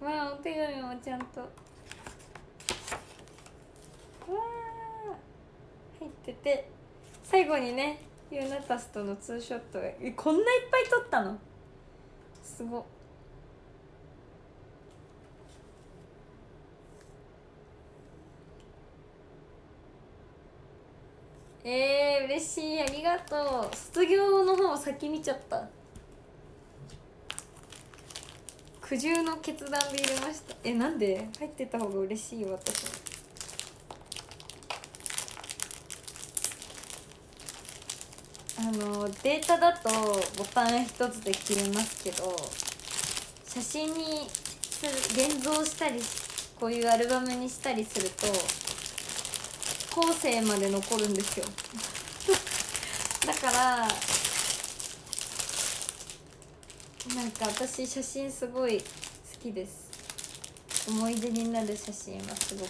まあお手紙もちゃんと。わあ。入ってて最後にねユーナタスとのツーショットがえこんないっぱい撮ったの？すご。っえー、嬉しい。ありがとう。卒業の方を先見ちゃった。苦渋の決断で入れました。えなんで？入ってた方が嬉しい私あのデータだとボタン一つで切れますけど写真に現像したりこういうアルバムにしたりすると後世まで残るんですよ。だからなんか私写真すごい好きです。思い出になる写真はすごく。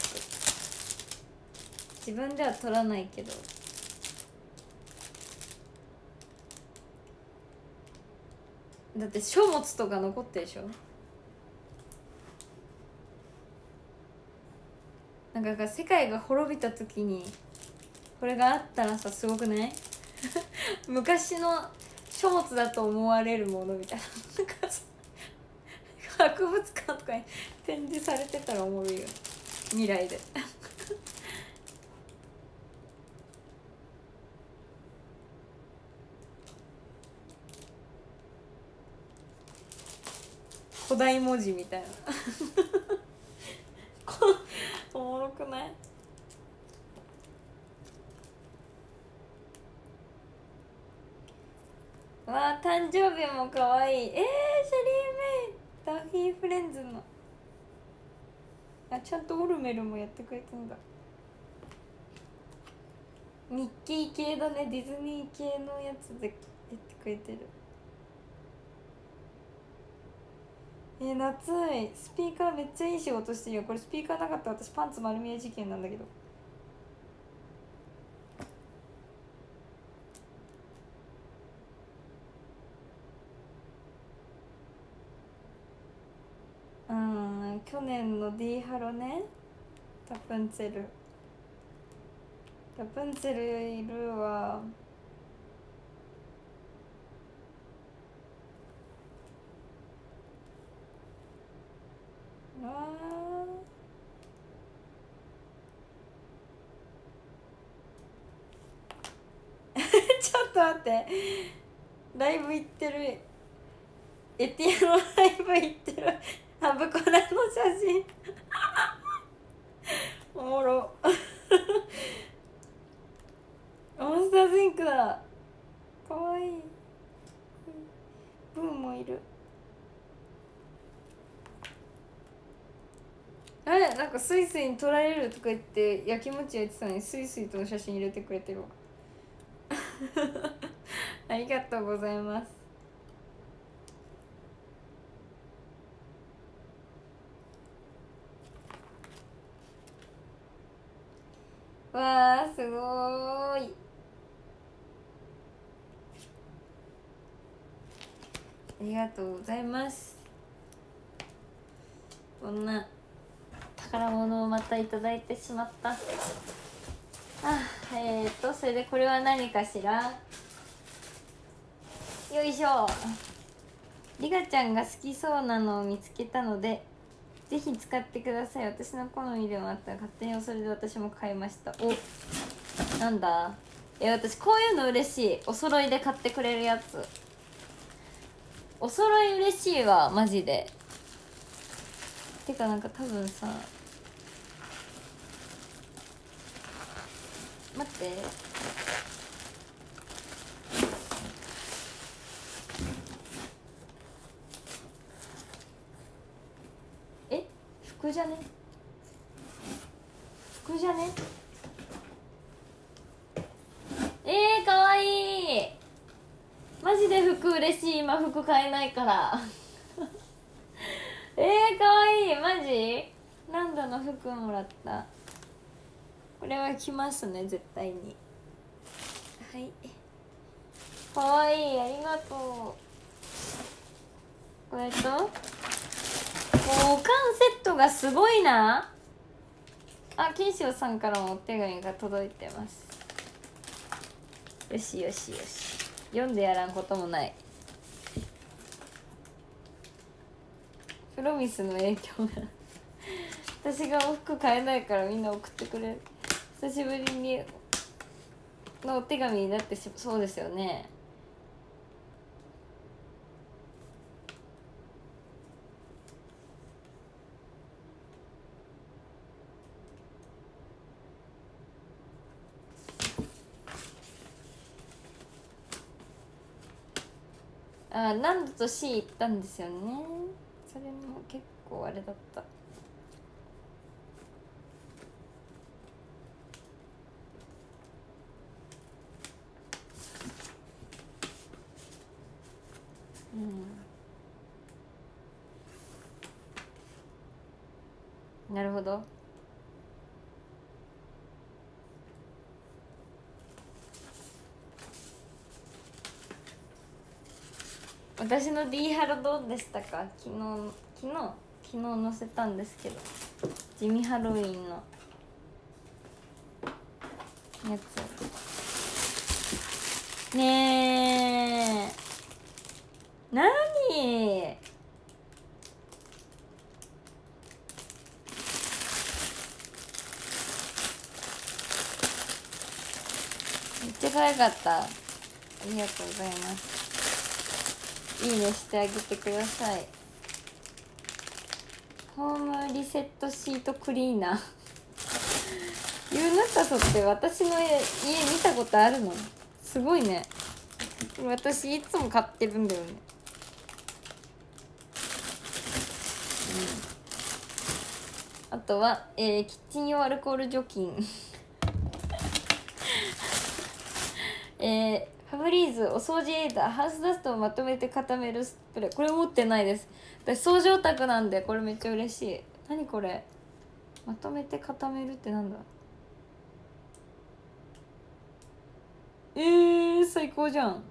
自分では撮らないけど。だって書物とか残ってでしょ？なんか世界が滅びた時にこれがあったらさすごくない？昔の書物だと思われるものみたいな。なんか博物館とかに展示されてたらおもろいよ。未来で。古代文字みたいな。おもろくない？わあ誕生日も可愛い。えー、シャリーメイダッフィーフレンズの。あちゃんとオルメルもやってくれてんだ。ミッキー系だね。ディズニー系のやつでやってくれてる。え、夏い。スピーカーめっちゃいい仕事してるよ。これスピーカーなかったら私パンツ丸見え事件なんだけど。うん去年の D ハロね。ラプンツェル。ラプンツェルいるわ。ちょっと待って。ライブ行ってる。エティアのライブ行ってる。あぶこらの写真。おもろ。モンスターズインクだ。かわいい。ブーもいる。あれなんかスイスイに撮られるとか言ってやきもちやってたのにスイスイとの写真入れてくれてるわ。ありがとうございます。わあすごい。ありがとうございます。こんな宝物をまたいただいてしまった。あえー、っとそれでこれは何かしら？よいしょ。りがちゃんが好きそうなのを見つけたのでぜひ使ってください。私の好みでもあったら勝手にそれで私も買いました。おなんだ？え私こういうの嬉しい。お揃いで買ってくれるやつ。お揃い嬉しいわマジで。てかなんか多分さ待って。え？服じゃね？服じゃね？えー、かわいい。マジで服嬉しい。今服買えないから。えー、かわいい。マジ？ランドの服もらった。これは着ますね絶対に。はい。かわいいありがとう。これともう缶セットがすごいな。あ金賞さんからもお手紙が届いてます。よしよしよし。読んでやらんこともない。プロミスの影響が。私がお服買えないからみんな送ってくれる。久しぶりにのお手紙になってしそうですよね。あ何度と C 行ったんですよね。それも結構あれだったうんなるほど。私の D ハロどうでしたか？昨日昨日昨日載せたんですけど。地味ハロウィンのやつ。ねえ。何めっちゃ可愛かった。ありがとうございます。いいねしてあげてください。ホームリセットシートクリーナー。ユーナタソって私の家見たことあるの？すごいね。私いつも買ってるんだよね。うん。あとは、えー、キッチン用アルコール除菌。えー、ファブリーズお掃除エイダーハウスダストをまとめて固めるスプレー。これ持ってないです。私掃除オタクなんでこれめっちゃ嬉しい。何これ？まとめて固めるってなんだ？えー、最高じゃん。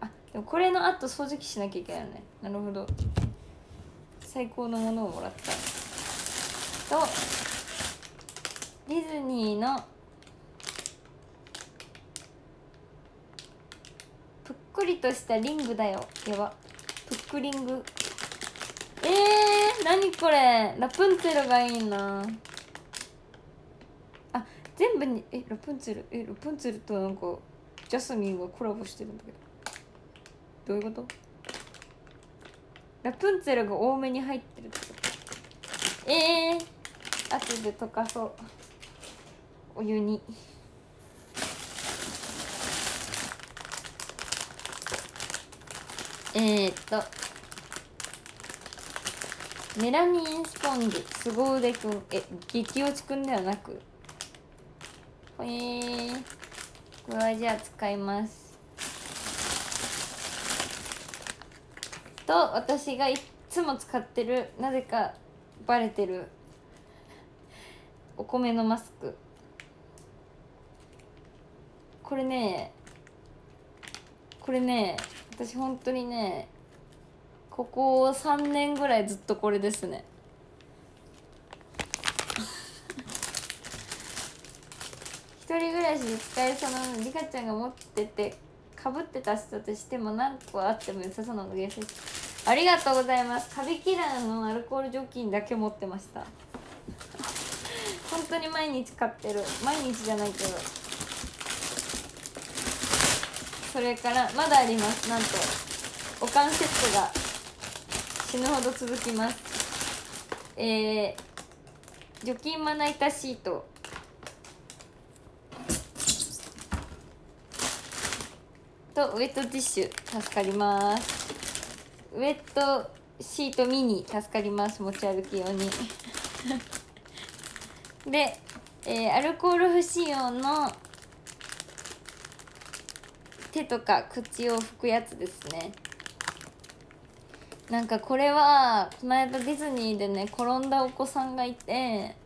あでもこれのあと掃除機しなきゃいけないよね。なるほど。最高のものをもらった。とディズニーのぷっくりとしたリングだよ。やば。ぷっくリング。えー、何これ。ラプンツェルがいいな。あ全部にえラプンツェルえラプンツェルとなんかジャスミンがコラボしてるんだけど。どういうこと？ラプンツェルが多めに入ってるってこと。ええー、後で溶かそう。お湯に。えー、っとメラミンスポンジ凄腕くん。え激落ちくんではなく？えー、これはじゃあ使います。と私がいつも使ってるなぜかバレてるお米のマスク。これねこれね私本当にねここ3年ぐらいずっとこれですね。一人暮らしで使えそうなのリカちゃんが持っててかぶってた人としても何個あっても良さそうなの厳選ありがとうございます。カビキラーのアルコール除菌だけ持ってました。本当に毎日買ってる。毎日じゃないけど。それからまだあります。なんとおかんセットが死ぬほど続きます。えー、除菌まな板シート。とウェットティッシュ助かります。ウェットシートミニ助かります。持ち歩き用に。で、えー、アルコール不使用の手とか口を拭くやつですね。なんかこれはこの間ディズニーでね転んだお子さんがいて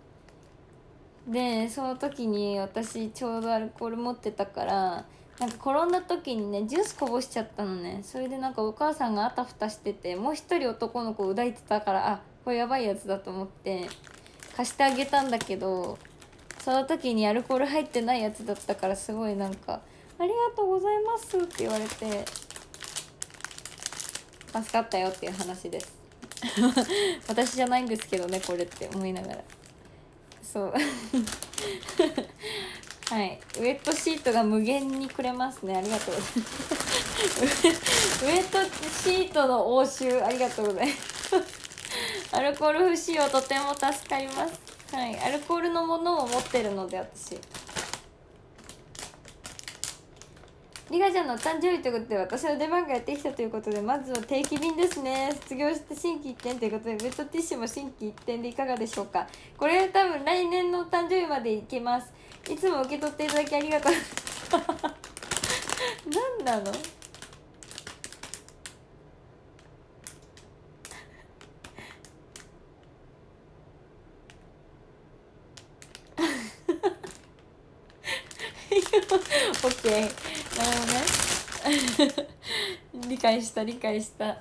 でその時に私ちょうどアルコール持ってたからなんか転んだ時にねジュースこぼしちゃったのね。それでなんかお母さんがあたふたしててもう一人男の子を抱いてたからあこれやばいやつだと思って貸してあげたんだけどその時にアルコール入ってないやつだったからすごいなんか「ありがとうございます」って言われて助かったよっていう話です。私じゃないんですけどねこれって思いながら。そう。はい。ウェットシートが無限にくれますね。ありがとう。ございますウェットシートの応酬ありがとうございます。アルコール不使用とても助かります。はい。アルコールのものを持ってるので私。リカちゃんの誕生日ということで私の出番がやってきたということでまずは定期便ですね。卒業して心機一転ということでベッドティッシュも心機一転でいかがでしょうか。これ多分来年の誕生日までいけます。いつも受け取っていただきありがとう 何なの？オッケー。理解した理解した。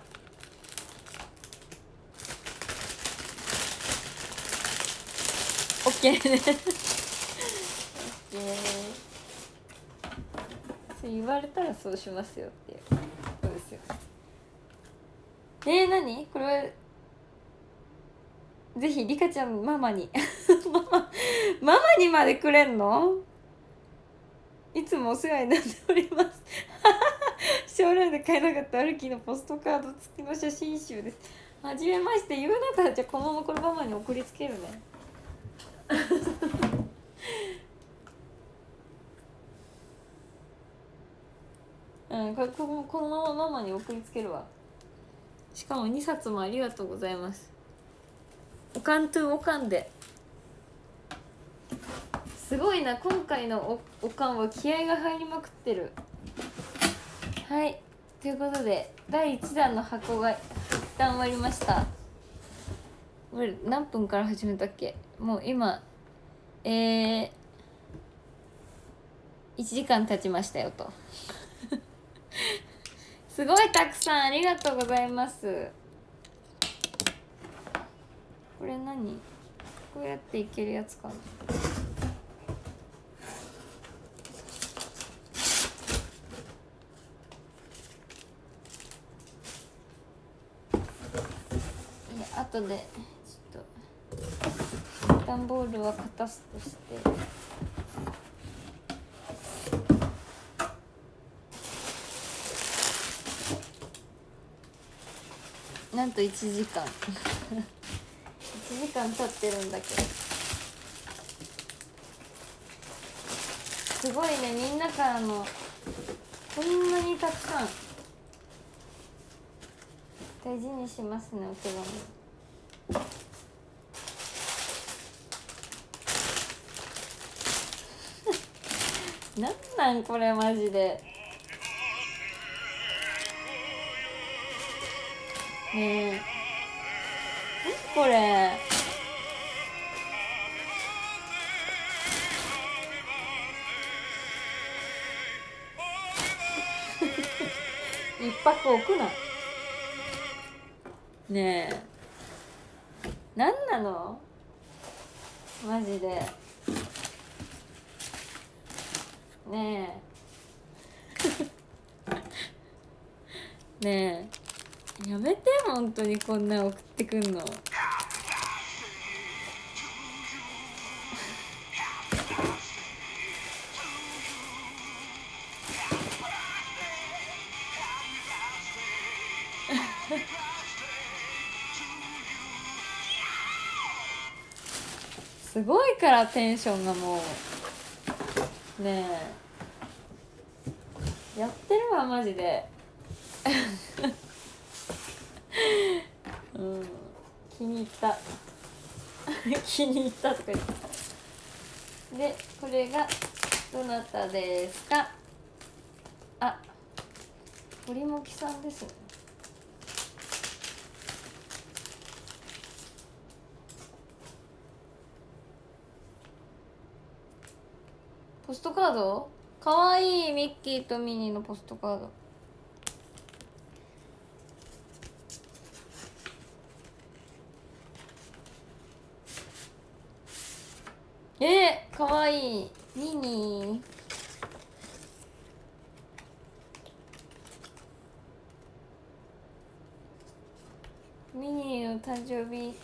オッケーね。オッケー。そう言われたらそうしますよっていう。そうですよ。えー、何？これはぜひリカちゃんママに。ママママにまでくれんの？いつもお世話になっております。将来で買えなかった歩きのポストカード付きの写真集です。はじめまして言うなったらじゃあこのままこれママに送りつけるね。うんこれこのこのままママに送りつけるわ。しかも2冊もありがとうございます。おかんとおかんで。すごいな今回のおおかんは気合が入りまくってる。はい。ということで第1弾の箱が一旦終わりました。これ何分から始めたっけ？もう今えー、1時間経ちましたよと。すごいたくさんありがとうございます。これ何？こうやっていけるやつかな。後でちょっと段ボールは片すとして。なんと1時間。1時間経ってるんだけど。すごいねみんなからのこんなにたくさん。大事にしますねお手紙。なんなんこれマジで。ねえ。何これ。一泊置くな。ねえ。何なの？マジで。ねえ。ねえ。やめて本当にこんな送ってくんの。すごいからテンションがもう。ねえ。やってるわマジで。うん。気に入った。気に入ったとか言ってでこれがどなたですか？あ堀本さんですね。ポストカード？かわいいミッキーとミニーのポストカード。えー、かわいい。ミニー。ミニーの誕生日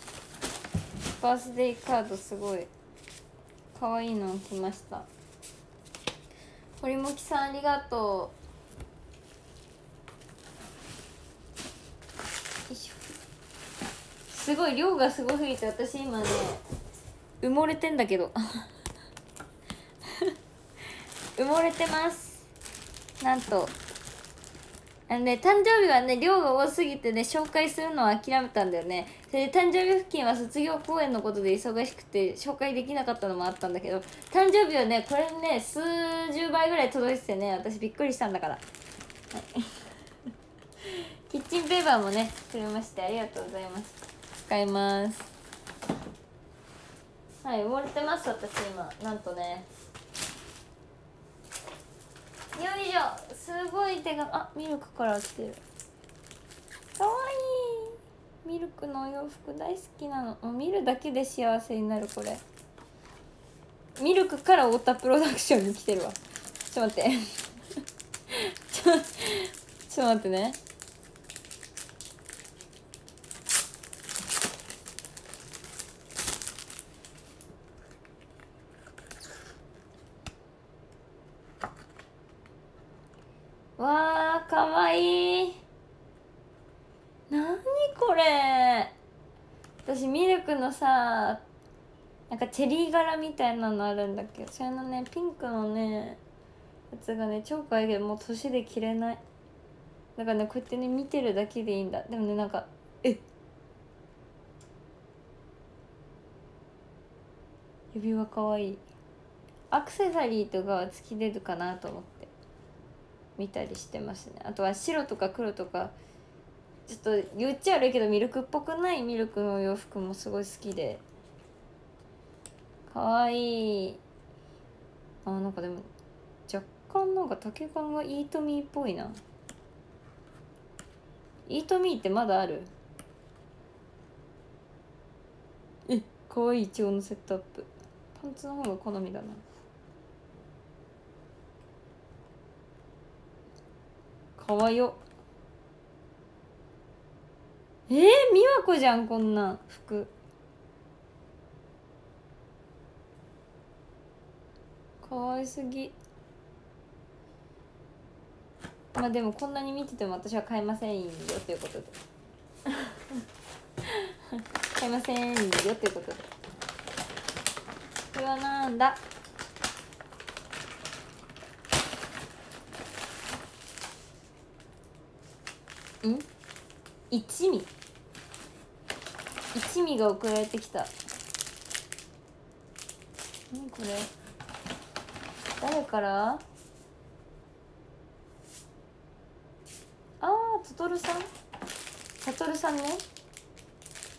バースデーカードすごい。かわいいの来ました。堀本さんありがとう。すごい量がすごすぎて私今ね埋もれてんだけど。埋もれてます。なんとあのね、誕生日はね、量が多すぎてね、紹介するのは諦めたんだよね。それで誕生日付近は卒業公演のことで忙しくて、紹介できなかったのもあったんだけど、誕生日はね、これね、数十倍ぐらい届いててね、私びっくりしたんだから。キッチンペーパーもね、くれましてありがとうございます。使います。はい、埋もれてます、私今。なんとね。よいしょすごい手があミルクから来てる。かわいい。ミルクのお洋服大好きなの。もう見るだけで幸せになるこれ。ミルクから太田プロダクションに来てるわ。ちょっと待って。ちょちょっと待ってね。わーかわいい。なにこれ。私ミルクのさなんかチェリー柄みたいなのあるんだけ。どそれのねピンクのねやつがね超可愛いけどもう年で着れない。だからねこうやってね見てるだけでいいんだ。でもねなんかえ指輪かわいい。アクセサリーとかは突き出るかなと思って。見たりしてますね。あとは白とか黒とかちょっと言っちゃ悪いけどミルクっぽくないミルクの洋服もすごい好きで。かわい。いあなんかでも若干なんか丈感がイートミーっぽいな。イートミーってまだある？えかわいいイチゴのセットアップ。パンツの方が好みだな。かわよえー、美和子じゃんこんな服。かわいすぎ。まあでもこんなに見てても私は買えませんよということで。買えませんよということで。これはなんだ？ん？一味。一味が送られてきた。何これ？誰から？ああトトルさん？サトルさんね。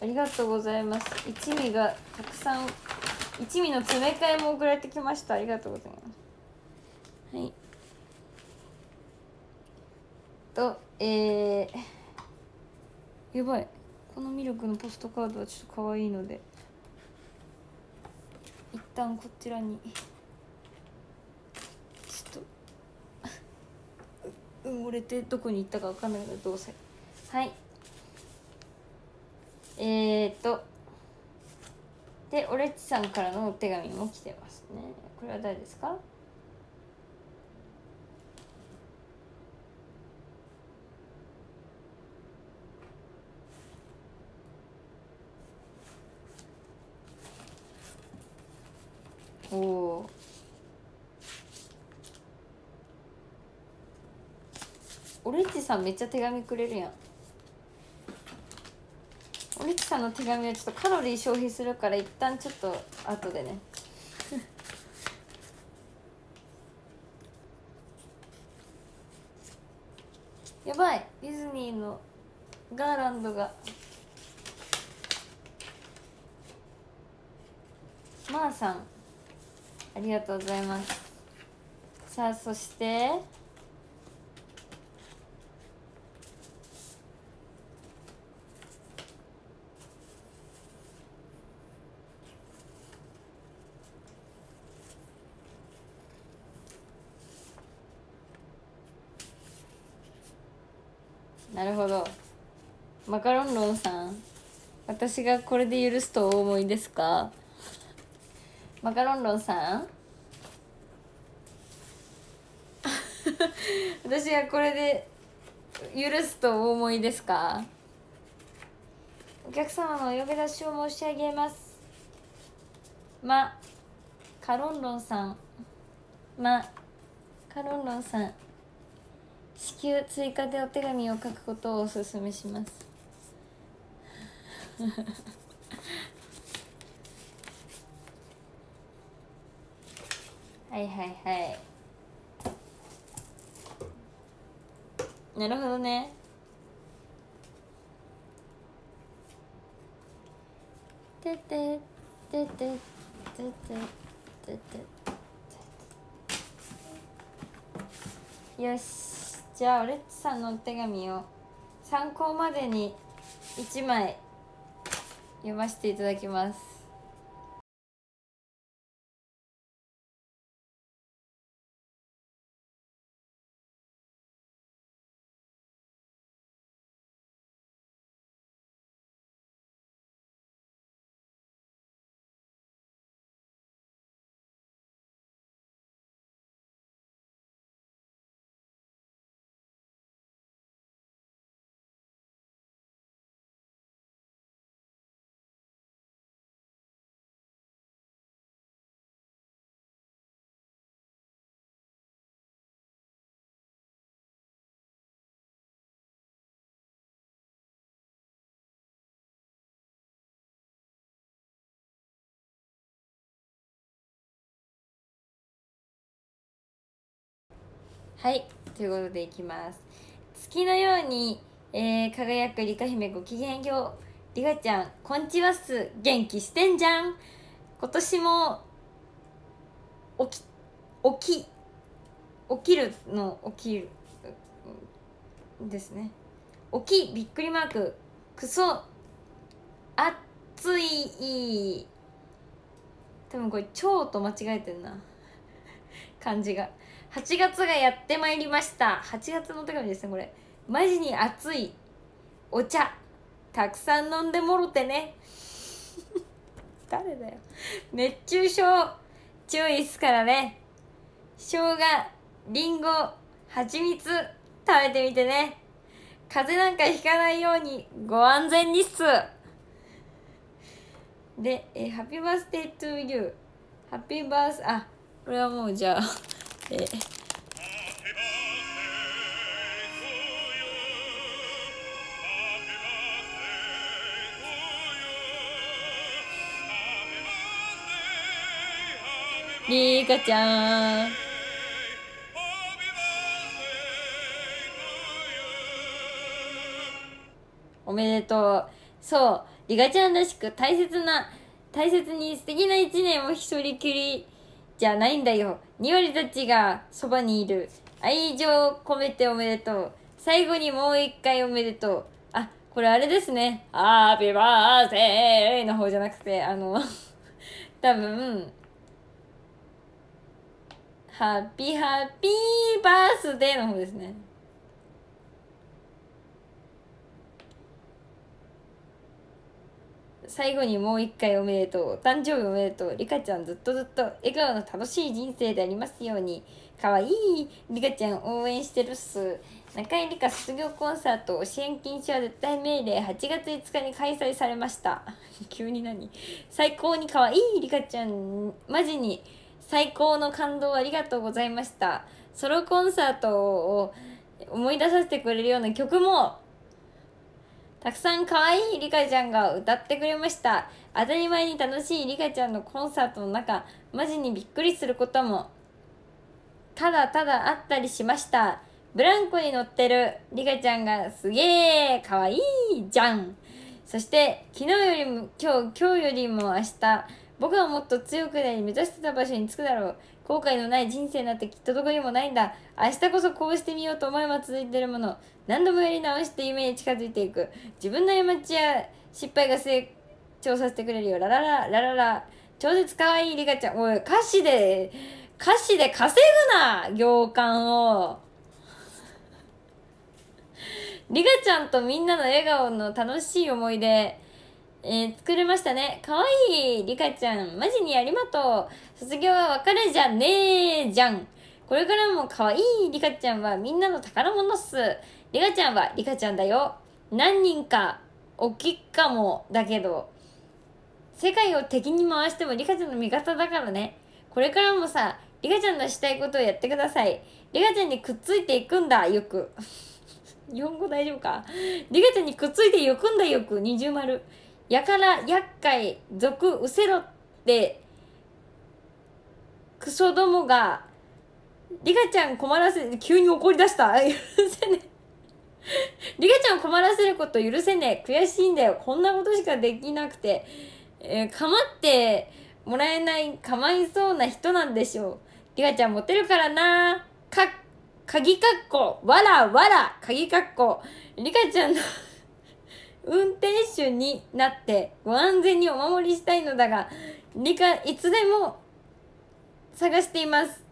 ありがとうございます。一味がたくさん。一味の詰め替えも送られてきました。ありがとうございます。はい。とえー、やばい。このミルクのポストカードはちょっと可愛いので。一旦こちらに。ちょっと。埋もれてどこに行ったか分かんないけどどうせ。はい。えー、っと。でオレッチさんからのお手紙も来てますね。これは誰ですか？おおオレッチさんめっちゃ手紙くれるやん。オレッチさんの手紙はちょっとカロリー消費するから一旦ちょっと後でね。やばい。ディズニーのガーランドが。まー、さん。ありがとうございます。さあそしてなるほど。マカロンロンさん私がこれで許すとお思いですか？マカロンロンさん。私がこれで許すとお思いですか？お客様のお呼び出しを申し上げます。まカロンロンさん。まカロンロンさん。至急追加でお手紙を書くことをお勧めします。はいはいはい。なるほどね。ててててててててよしじゃあオレッチさんのお手紙を参考までに1枚読ませていただきますはいということでいきます。月のように、えー、輝くリカ姫ごきげんよう。リカちゃんこんちはっす。元気してんじゃん。今年も起き起き起きるの起きるですね。起きびっくりマーク。クソ暑い。多分これ超と間違えてんな。漢字が。8月がやってまいりました。8月の手紙ですねこれ。マジに熱い。お茶。たくさん飲んでもろてね。誰だよ。熱中症。注意っすからね。生姜りんご蜂蜜。食べてみてね。風邪なんかひかないようにご安全にっす。で、えー、ハッピーバースデートゥーユーハッピーバースあこれはもうじゃあえーリカちゃん。おめでとう。そうリカちゃんらしく大切な大切に素敵な一年を一人きり。じゃないんだよ。2割たちがそばにいる。愛情を込めておめでとう。最後にもう一回おめでとう。あこれあれですね。ハッピーバースデーの方じゃなくてあの 多分ハッピーハッピーバースデーの方ですね。最後にもう一回おめでとう。誕生日おめでとう。リカちゃんずっとずっと笑顔の楽しい人生でありますように。かわいい。リカちゃん応援してるっす。中井理香卒業コンサート支援禁止は絶対命令8月5日に開催されました。急に何？最高にかわいいリカちゃん。マジに最高の感動ありがとうございました。ソロコンサートを思い出させてくれるような曲もたくさん可愛いリカちゃんが歌ってくれました。当たり前に楽しいリカちゃんのコンサートの中、マジにびっくりすることも、ただただあったりしました。ブランコに乗ってるリカちゃんがすげえ可愛いじゃん。そして、昨日よりも、今日、今日よりも明日、僕はもっと強くなり目指してた場所に着くだろう。後悔のない人生なんてきっとどこにもないんだ。明日こそこうしてみようと思いは続いてるもの。何度もやり直して夢に近づいていく。自分の過ちや失敗が成長させてくれるよ。ララララララ。超絶可愛いリカちゃん。おい歌詞で歌詞で稼ぐな行間を。リカちゃんとみんなの笑顔の楽しい思い出。えー、作れましたね。かわいいリカちゃん。マジにありがとう。卒業は別れじゃねえじゃん。これからもかわいいリカちゃんはみんなの宝物っす。リカちゃんはリカちゃんだよ。何人か、大きっかもだけど、世界を敵に回してもリカちゃんの味方だからね。これからもさ、リカちゃんのしたいことをやってください。リカちゃんにくっついていくんだ、よく。日本語大丈夫か？リカちゃんにくっついていくんだ、よく。二重丸。やから厄介俗うせろってクソどもがリカちゃん困らせ急に怒り出した。許せねリカちゃん困らせること許せねえ。悔しいんだよ。こんなことしかできなくて、えー、構ってもらえないかまいそうな人なんでしょう。リカちゃんモテるからな。か鍵かっこわらわら。鍵かっこリカちゃんの運転手になってご安全にお守りしたいのだが、リカ、いつでも探しています。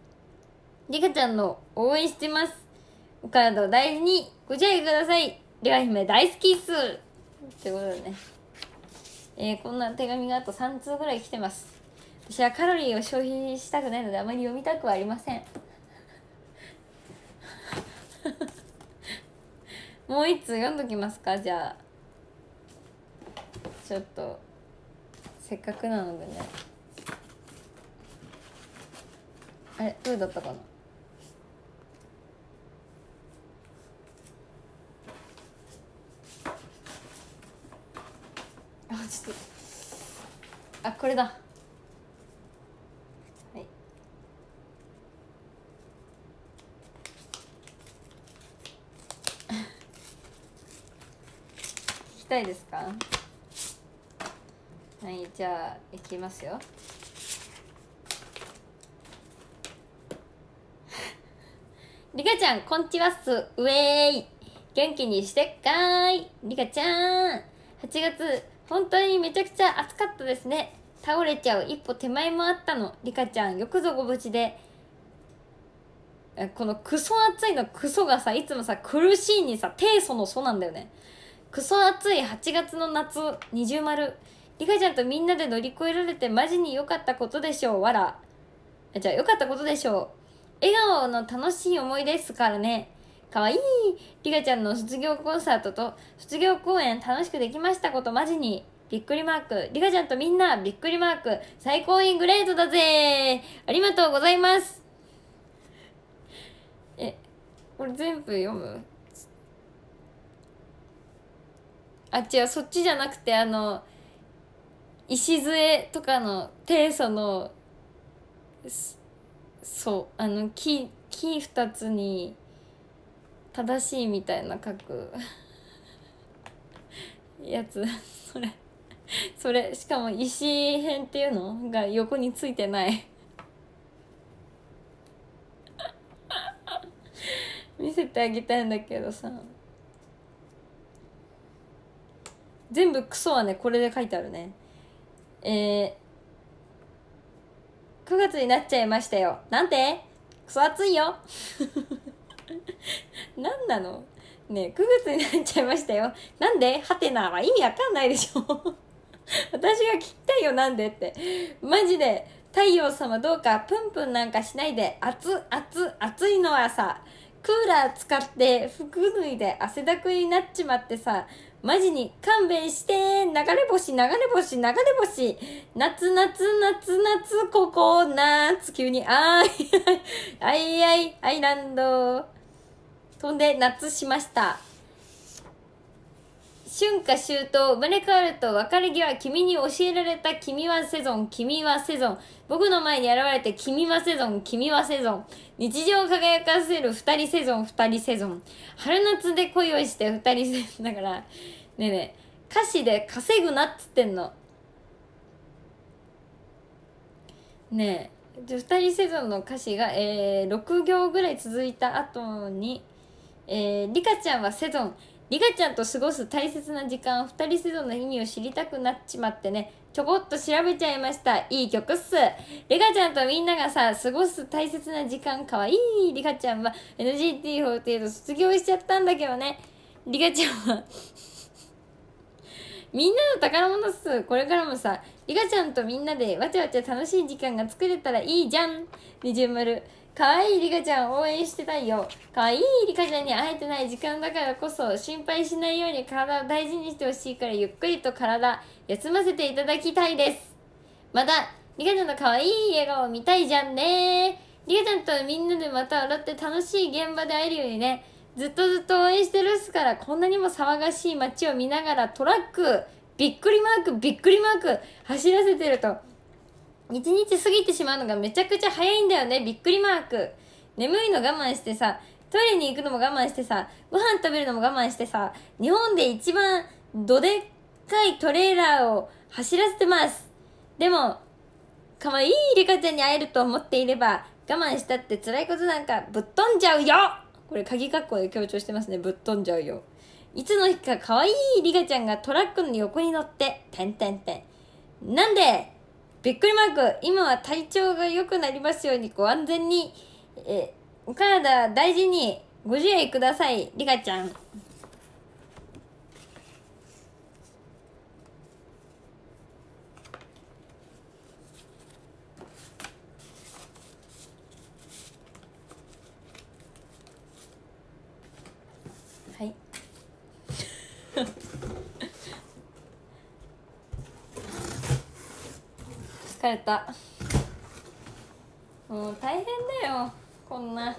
リカちゃんの応援してます。お体を大事にご自愛ください。リカ姫大好きっす。ってことでね。えー、こんな手紙があと3通ぐらい来てます。私はカロリーを消費したくないのであまり読みたくはありません。もう一通読んどきますかじゃあ。ちょっとせっかくなのでね。あれどうだったかな？あちょっと。あこれだ。はい。聞きたいですか？はいじゃあいきますよ。リカちゃんこんちはっす。ウェイ。元気にしてっかい。リカちゃん。8月本当にめちゃくちゃ暑かったですね。倒れちゃう一歩手前もあったの。リカちゃんよくぞご無事で。このクソ暑いのクソがさいつもさ苦しいにさ低素の素なんだよね。クソ暑い8月の夏二重丸。リカちゃんとみんなで乗り越えられてマジに良かったことでしょう。わら。じゃあ良かったことでしょう。笑顔の楽しい思いですからね。かわいい。リカちゃんの卒業コンサートと卒業公演楽しくできましたことマジに。びっくりマーク。リカちゃんとみんなびっくりマーク。最高イングレートだぜありがとうございます。え、これ全部読む？あ、違う、そっちじゃなくて、あの、礎とかの低素のそうあの木木2つに正しいみたいな書く やつ。それそれしかも石編っていうの？が横についてない。見せてあげたいんだけどさ。全部クソはねこれで書いてあるね。えー、9月になっちゃいましたよ。なんて？クソ暑いよ。何なの？ね、9月になっちゃいましたよ。なんで？ハテナは意味わかんないでしょ 私が聞きたいよ、なんで？って。マジで、太陽様どうかプンプンなんかしないで、熱、熱、熱いのはさ、クーラー使って服脱いで汗だくになっちまってさ、マジに勘弁して。流れ星流れ星流れ星。夏夏夏夏ここ夏。急にあーい あいあいアイランド。飛んで夏しました。春夏秋冬生まれ変わると別れ際君に教えられた君はセゾン君はセゾン。僕の前に現れて君はセゾン君はセゾン。日常を輝かせる二人セゾン二人セゾン。春夏で恋をして二人セゾン。だからねえねえ歌詞で稼ぐなっつってんの。ねえで2人セゾンの歌詞が、えー、6行ぐらい続いた後にえー、リカちゃんはセゾン。リカちゃんと過ごす大切な時間2人セゾンの意味を知りたくなっちまってねちょこっと調べちゃいました。いい曲っす。リカちゃんとみんながさ過ごす大切な時間かわいいリカちゃんは NGT48 卒業しちゃったんだけどね。リカちゃんは みんなの宝物っす。これからもさリカちゃんとみんなでわちゃわちゃ楽しい時間が作れたらいいじゃん。二重丸。かわいリカちゃん応援してたいよ。かわいリカちゃんに会えてない時間だからこそ心配しないように体を大事にしてほしいからゆっくりと体休ませていただきたいです。またリカちゃんのかわいい笑顔見たいじゃんね。リカちゃんとみんなでまた笑って楽しい現場で会えるようにね。ずっとずっと応援してるっすからこんなにも騒がしい街を見ながらトラックびっくりマークびっくりマーク走らせてると一日過ぎてしまうのがめちゃくちゃ早いんだよね。びっくりマーク。眠いの我慢してさトイレに行くのも我慢してさご飯食べるのも我慢してさ日本で一番どでっかいトレーラーを走らせてます。でもかわいいリカちゃんに会えると思っていれば我慢したって辛いことなんかぶっ飛んじゃうよ。これ鍵括弧で強調してますね。ぶっ飛んじゃうよ。いつの日か可愛いリカちゃんがトラックの横に乗っててんてんてん。なんでびっくりマーク。今は体調が良くなりますようにご安全にえお体大事にご自愛ください。リカちゃん。はい。疲れた。もう大変だよこんな。あ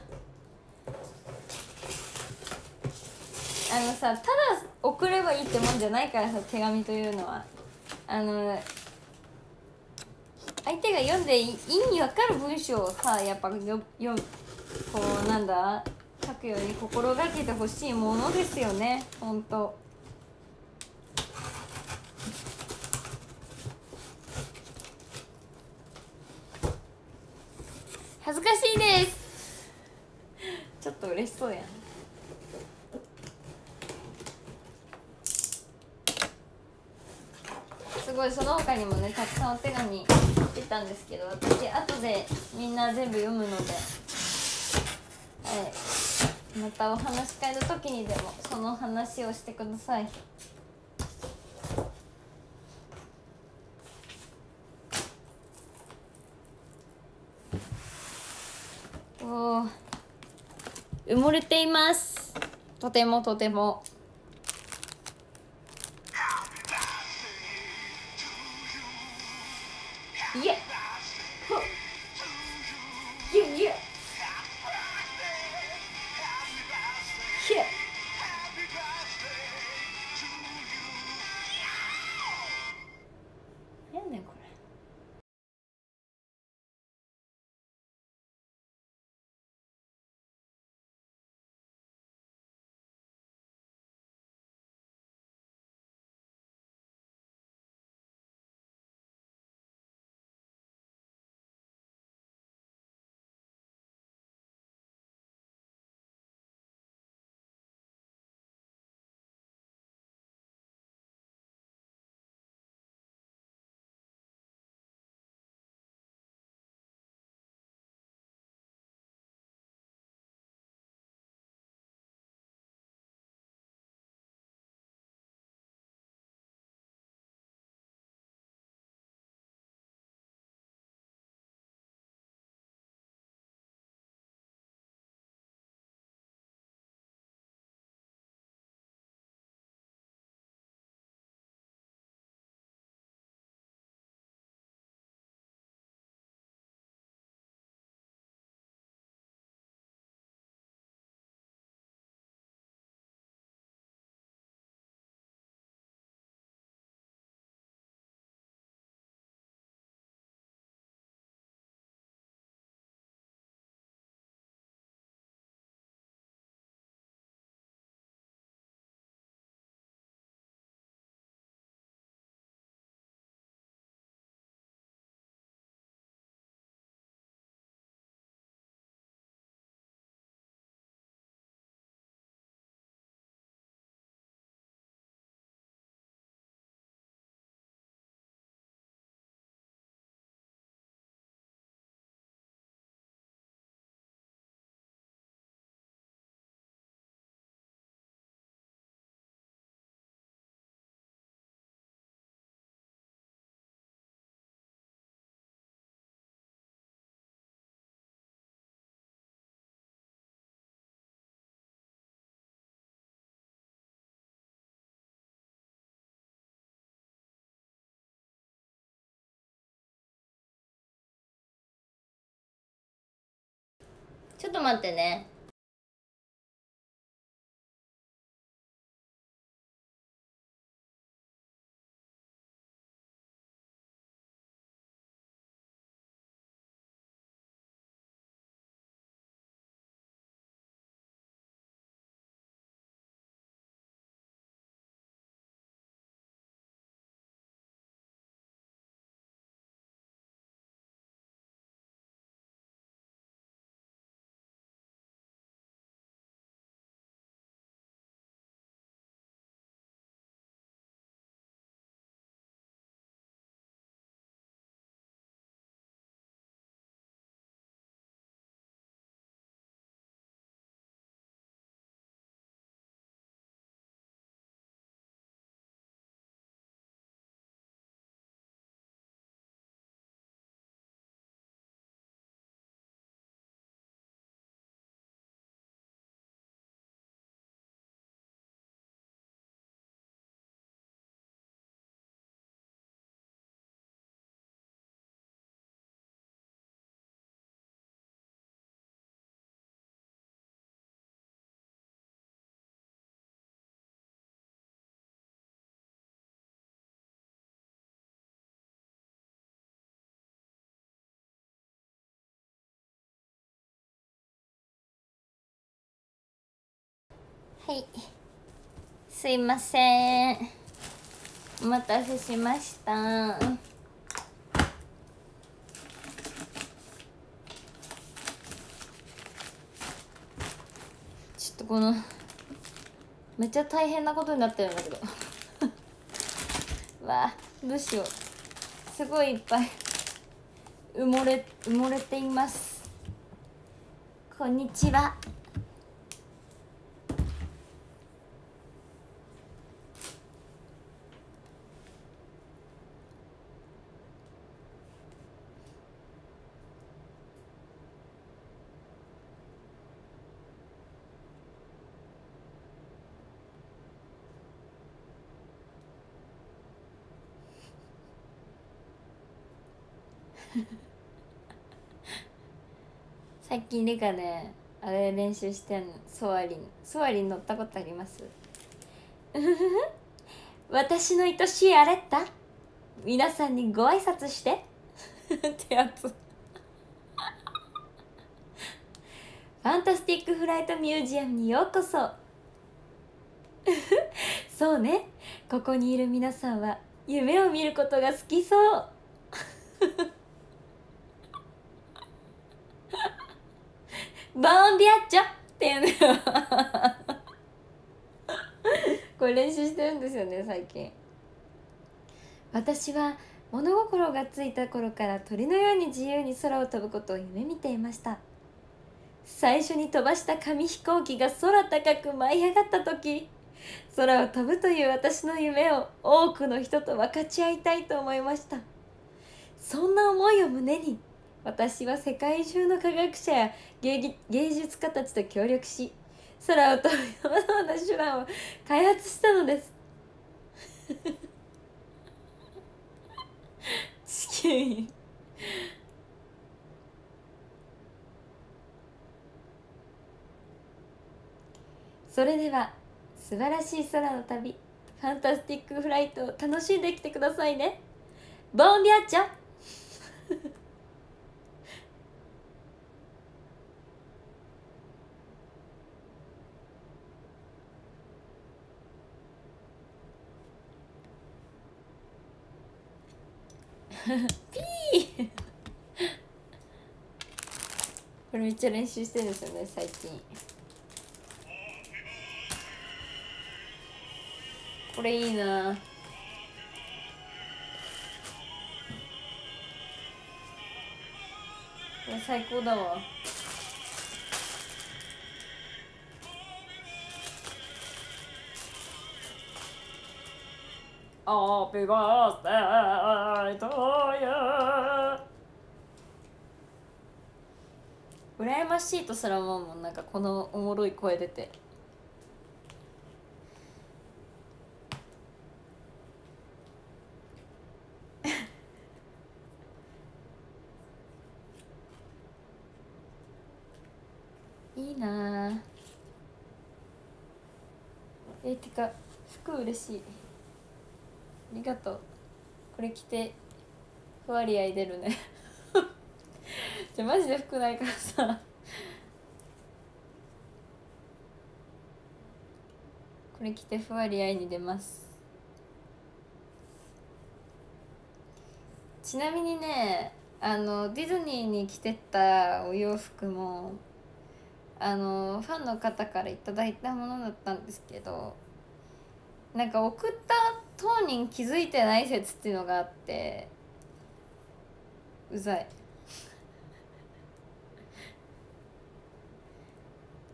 のさただ送ればいいってもんじゃないからさ手紙というのは。あの相手が読んで意味わかる文章をさやっぱよよこうなんだ書くように心がけてほしいものですよねほんと。恥ずかしいです。ちょっと嬉しそうやん。すごいその他にもねたくさんお手紙来たんですけど私後でみんな全部読むのではい。またお話し会の時にでもその話をしてください。埋もれています。とてもとても。いえ。ちょっと待ってね。はい。すいません。お待たせしました。ちょっとこのめっちゃ大変なことになってるんだけど。わあどうしよう。すごいいっぱい。埋もれ埋もれています。こんにちは最近リカねあれ練習してんのソアリン。ソアリン乗ったことあります？私の愛しいアレッタ皆さんにご挨拶して。ってやつ。 Fantastic Flight Museum にようこそ。そうね。ここにいる皆さんは夢を見ることが好きそう。バンビアッチョっていうの。これ練習してるんですよね最近。私は物心がついた頃から鳥のように自由に空を飛ぶことを夢見ていました。最初に飛ばした紙飛行機が空高く舞い上がった時空を飛ぶという私の夢を多くの人と分かち合いたいと思いました。そんな思いを胸に私は世界中の科学者や芸術家たちと協力し空を飛ぶさまな手段を開発したのです。地球儀それでは素晴らしい空の旅ファンタスティックフライトを楽しんできてくださいね。ボンビアッチョピー。これめっちゃ練習してるんですよね最近。これいいな。これ最高だわ。ハッピーバースデー。トユー羨ましいとすら思うもんなんかこのおもろい声出て。いいなあえてか服嬉しい。りがとう。これ着てふわりあい出るね。じゃマジで服ないからさ。これ着てふわりあいに出ます。ちなみにねあのディズニーに着てったお洋服もあのファンの方からいただいたものだったんですけどなんか送った当人気づいてない説っていうのがあってうざい。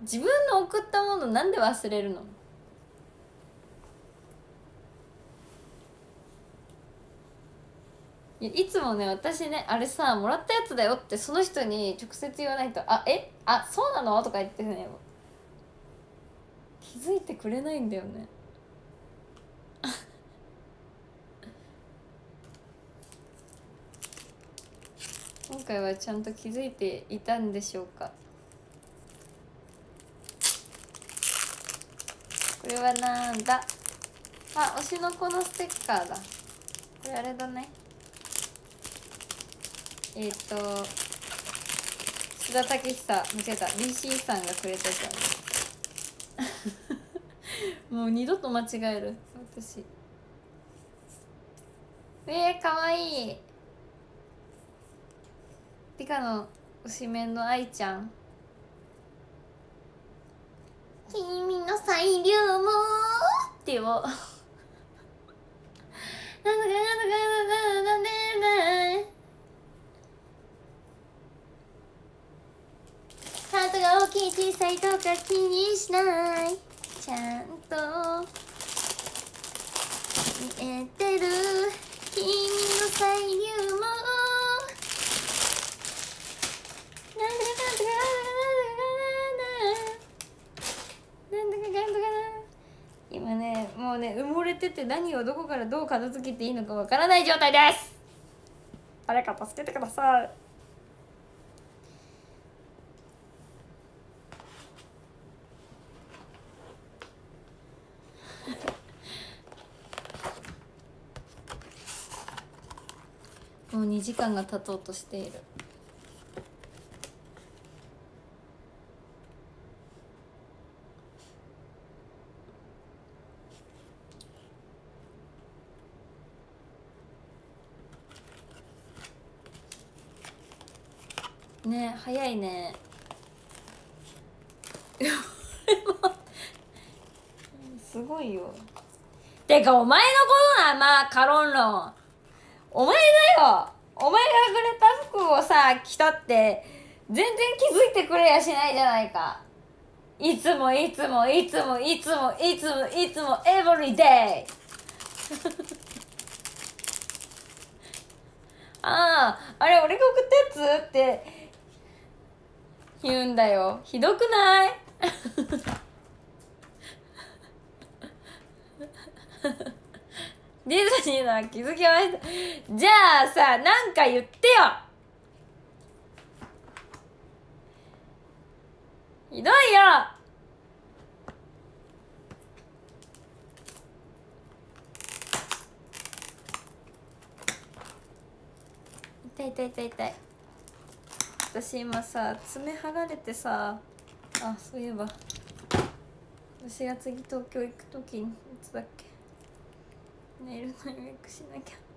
自分の送ったものなんで忘れるの？いいつもね私ねあれさもらったやつだよってその人に直接言わないと「あえ？あそうなの?」とか言ってね気づいてくれないんだよね。今回はちゃんと気づいていたんでしょうか？これはなんだ？あ推しの子のステッカーだ。これあれだね。えっ、ー、と須田武久間違えた BC さんがくれたじゃん。もう二度と間違える。私。えー、かわいい。ピカの推しメンの愛ちゃん。君の裁量も。ってよ。なんだかなんだかなんだかなんだハートが大きい小さいとか気にしないちゃんと見えてる君の裁量もなんだかなんだかなんだかな今ねもうね埋もれてて何をどこからどう片付けていいのかわからない状態です。誰か助けてください。もう2時間が経とうとしているね早いね。すごいよ。てかお前のことなまあカロンロン。お前だよ。お前がくれた服をさ着たって全然気づいてくれやしないじゃないか。いつもいつもいつもいつもいつもいつもエブリデイあああれ俺が送ったやつ？って言うんだよ。ひどくない？ディズニーなら気づきました。じゃあさなんか言ってよ。ひどいよ。痛い痛い痛い痛い。私今さ爪剥がれてさあそういえば私が次東京行く時いつだっけネイルの予約しなきゃ。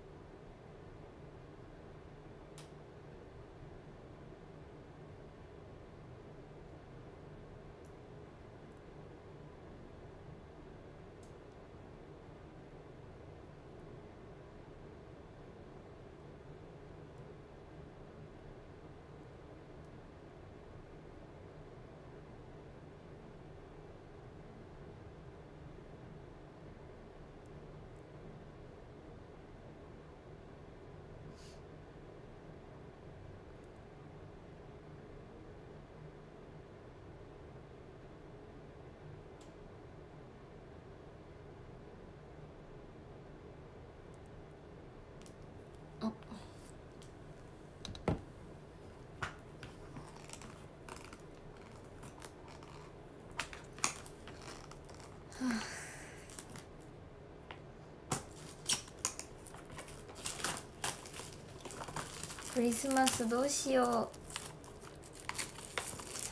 クリスマスどうしよう。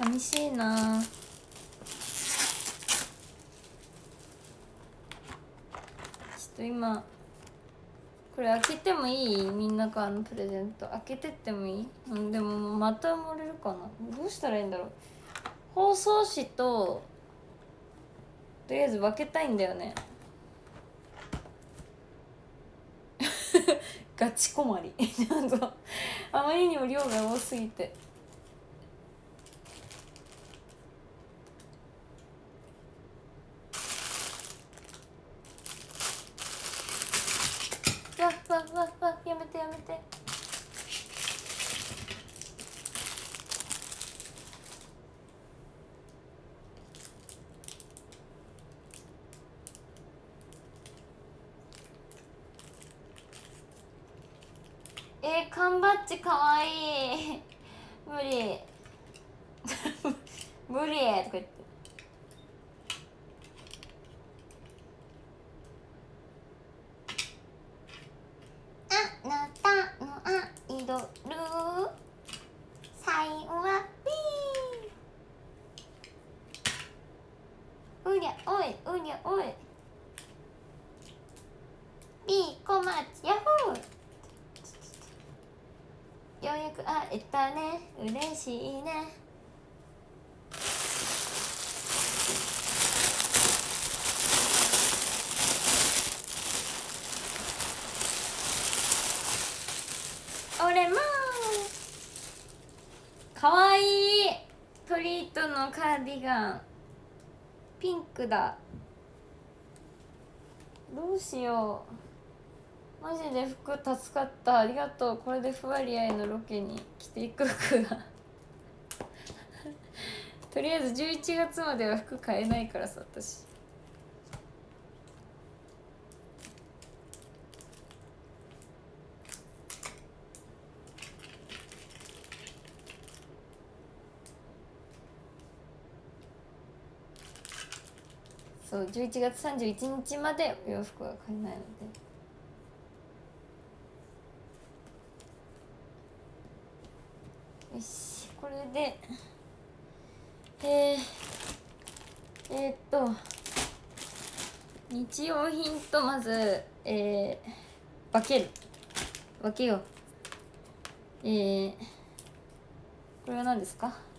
寂しいな。ちょっと今これ開けてもいい？みんなからのプレゼント開けてってもいい、うん、でもまた埋もれるかな？どうしたらいいんだろう？包装紙ととりあえず分けたいんだよね。ガチ困り。ちゃんとあまりにも量が多すぎてわわわわやめてやめてえー、缶バッジかわいい無理無理とか言ってあなたのアイドル最後はピーうりゃおいうりゃおいピー小町ヤホーようやく会えたね嬉しいね俺もかわいいトリートのカーディガンピンクだ。どうしよう。マジで服助かった。ありがとう。これでふわりあいのロケに着ていく服が とりあえず11月までは服買えないからさ私。11月31日まで洋服は買えないので。よしこれで。えー、えー、っと。日用品とまずえー、分ける。分けよう。えー、これは何ですか？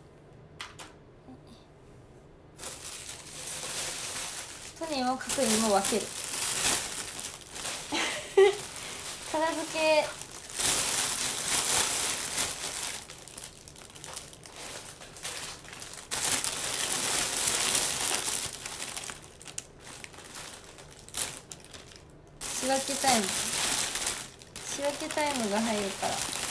とにもかくにも分ける。片付け。分けタイム。仕分けタイムが入るから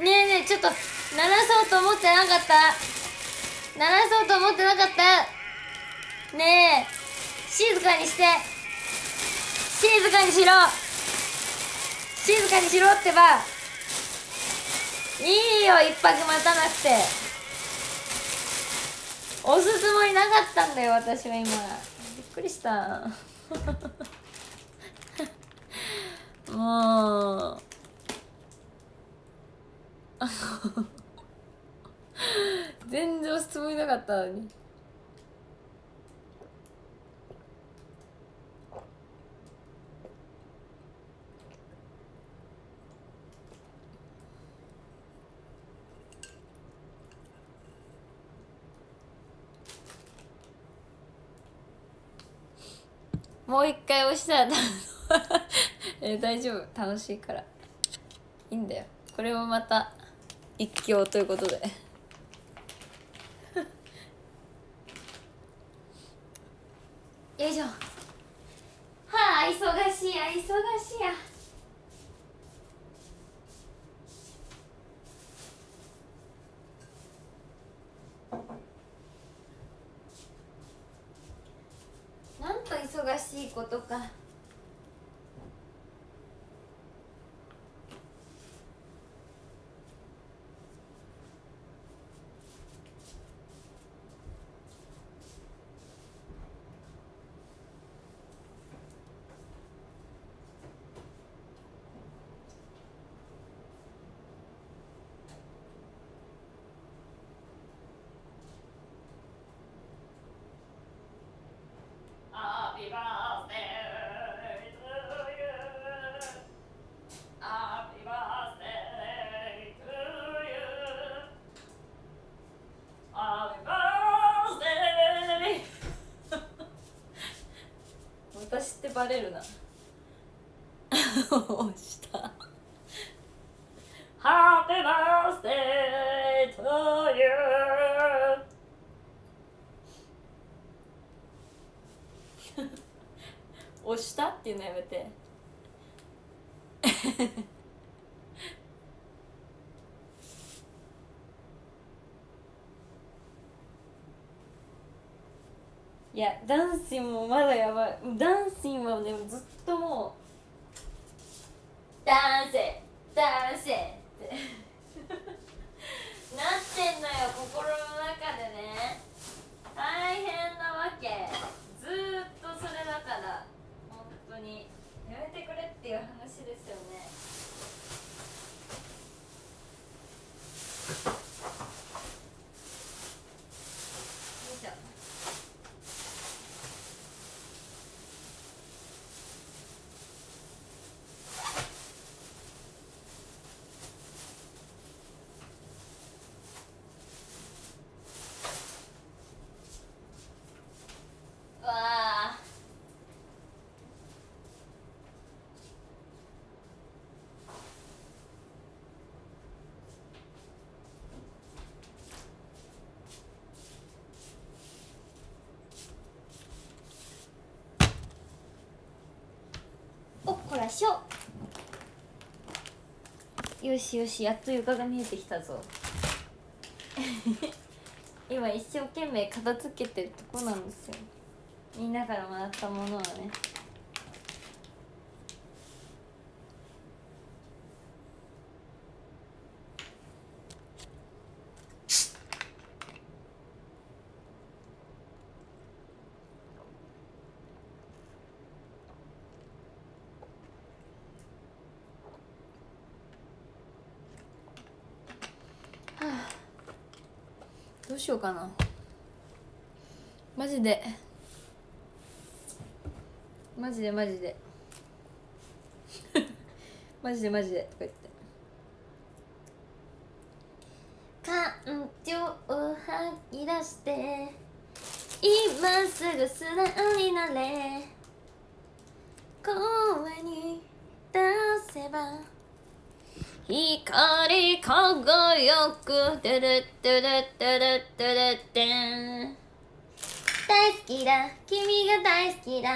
ねえねえちょっと鳴らそうと思ってなかった鳴らそうと思ってなかったねえ静かにして静かにしろ静かにしろってばいいよ一泊待たなくて押すつもりなかったんだよ私は今。びっくりした。もう。全然押すつもりなかったのに。した。ら え大丈夫。楽しいから。いいんだよ。これもまた一興ということでよいしょはあ忙しいや忙しいや忙しいことかバレるな。押したハッピーバースデートゥーユー押した？っていうのやめていやダンシンもまだやばい。ダンシンはねずっともうダンセダンセってなってんのよ心の中でね大変なわけずーっとそれだから本当にやめてくれっていう話ですよねよいしょうわあおっこらしょ。よしよしやっと床が見えてきたぞ。今一生懸命片付けてるとこなんですよ。みんなからもらったものはねしようかな。マジで。マジでマジで。マジでマジで。とか言って。感情を吐き出して今すぐ素直になれ。声に出せば光輝く。トゥルットゥルットゥルットゥルッテン大好きだ。君が大好きだ。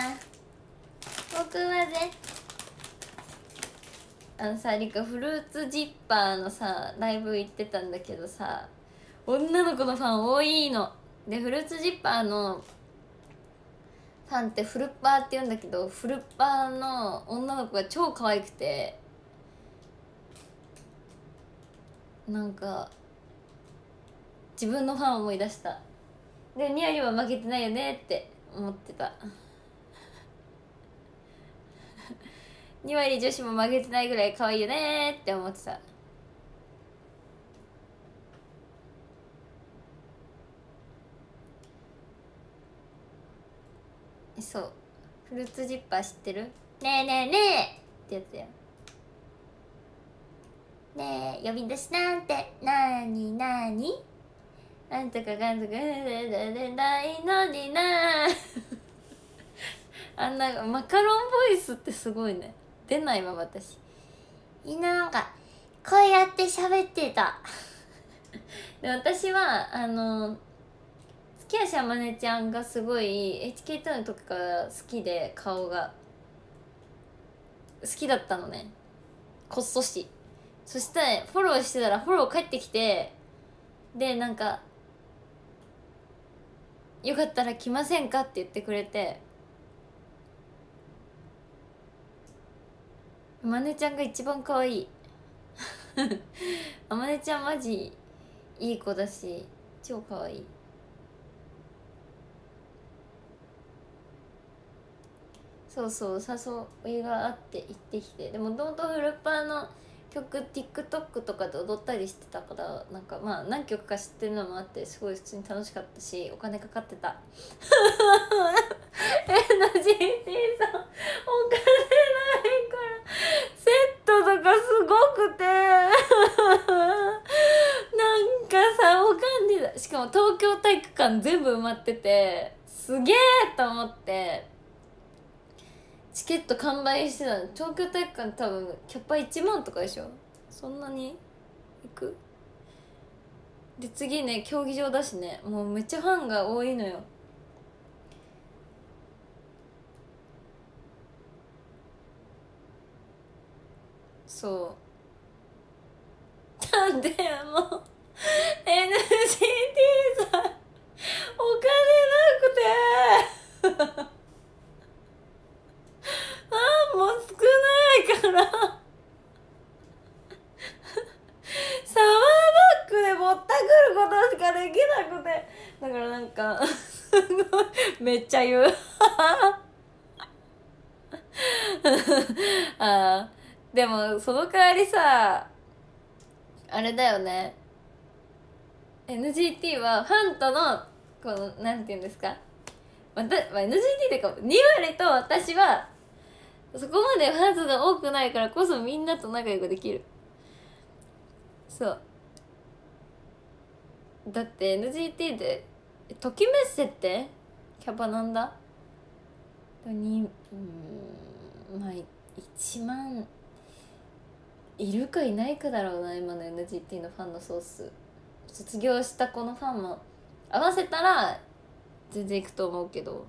僕はぜ。あのさリカフルーツジッパーのさライブ行ってたんだけどさ女の子のファン多いの。でフルーツジッパーのファンってフルッパーって言うんだけどフルッパーの女の子が超可愛くて。なんか自分のファンを思い出した。でニアには負けてないよねって思ってた。2割女子も負けてないぐらい可愛いよねって思ってた。そう。フルーツジッパー知ってる？ねえねえねえってやつや。ねえ呼び出しなんて。なーになーに？なんとかかんとか。ないのになあんなマカロンボイスってすごいね出ないわ私みんななんかこうやって喋ってたで私はあの月足あまねちゃんがすごい HK2 の時から好きで顔が好きだったのねこっそしそしてフォローしてたらフォロー返ってきてでなんか「よかったら来ませんか?」って言ってくれてあまねちゃんが一番可愛いあまねちゃんマジいい子だし超可愛いそうそう誘いがあって行ってきてでもともとフルパーの曲 TikTok とかで踊ったりしてたからなんかまあ何曲か知ってるのもあってすごい普通に楽しかったしお金かかってた。えな GT さんお金ないからセットとかすごくて。なんかさわかんねえだしかも東京体育館全部埋まっててすげえと思って。チケット完売してたの。東京体育館多分キャパ1万とかでしょ。そんなに行く？で次ね競技場だしね。もうめっちゃファンが多いのよ。そう。なんでもう。NGT さん。お金なくて。あもう少ないから。サマーバッグでぼったくることしかできなくて。だからなんかすごいめっちゃ言う。あーでもその代わりさあれだよね。NGT はファンとのこのなんて言うんですか。また、まあ、NGT っていうか2割と私はそこまで数が多くないからこそみんなと仲良くできる。そう。だって NGT でときめっせってキャパなんだ？にうんまあ1万いるかいないかだろうな今の NGT のファンのソース卒業した子のファンも合わせたら全然いくと思うけど。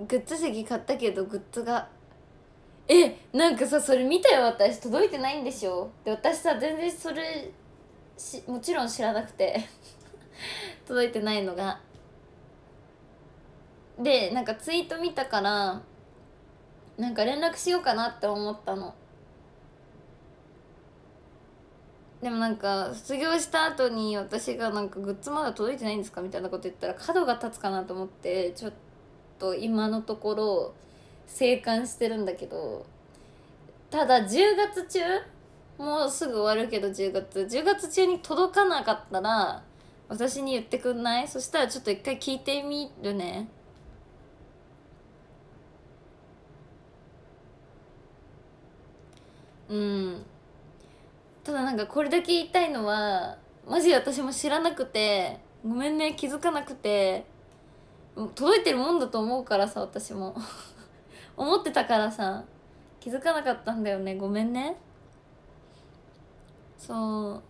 グッズ席買ったけどグッズが。えなんかさそれ見たよ。私届いてないんでしょ。で私さ全然それしもちろん知らなくて。届いてないのが。でなんかツイート見たからなんか連絡しようかなって思ったの。でもなんか卒業した後に私がなんかグッズまだ届いてないんですかみたいなこと言ったら角が立つかなと思ってちょっとと今のところ静観してるんだけどただ10月中もうすぐ終わるけど10月10月中に届かなかったら私に言ってくんない？そしたらちょっと一回聞いてみるね。うん。ただなんかこれだけ言いたいのはマジ私も知らなくてごめんね気づかなくて。届いてるもんだと思うからさ私も。思ってたからさ気づかなかったんだよね。ごめんね。そ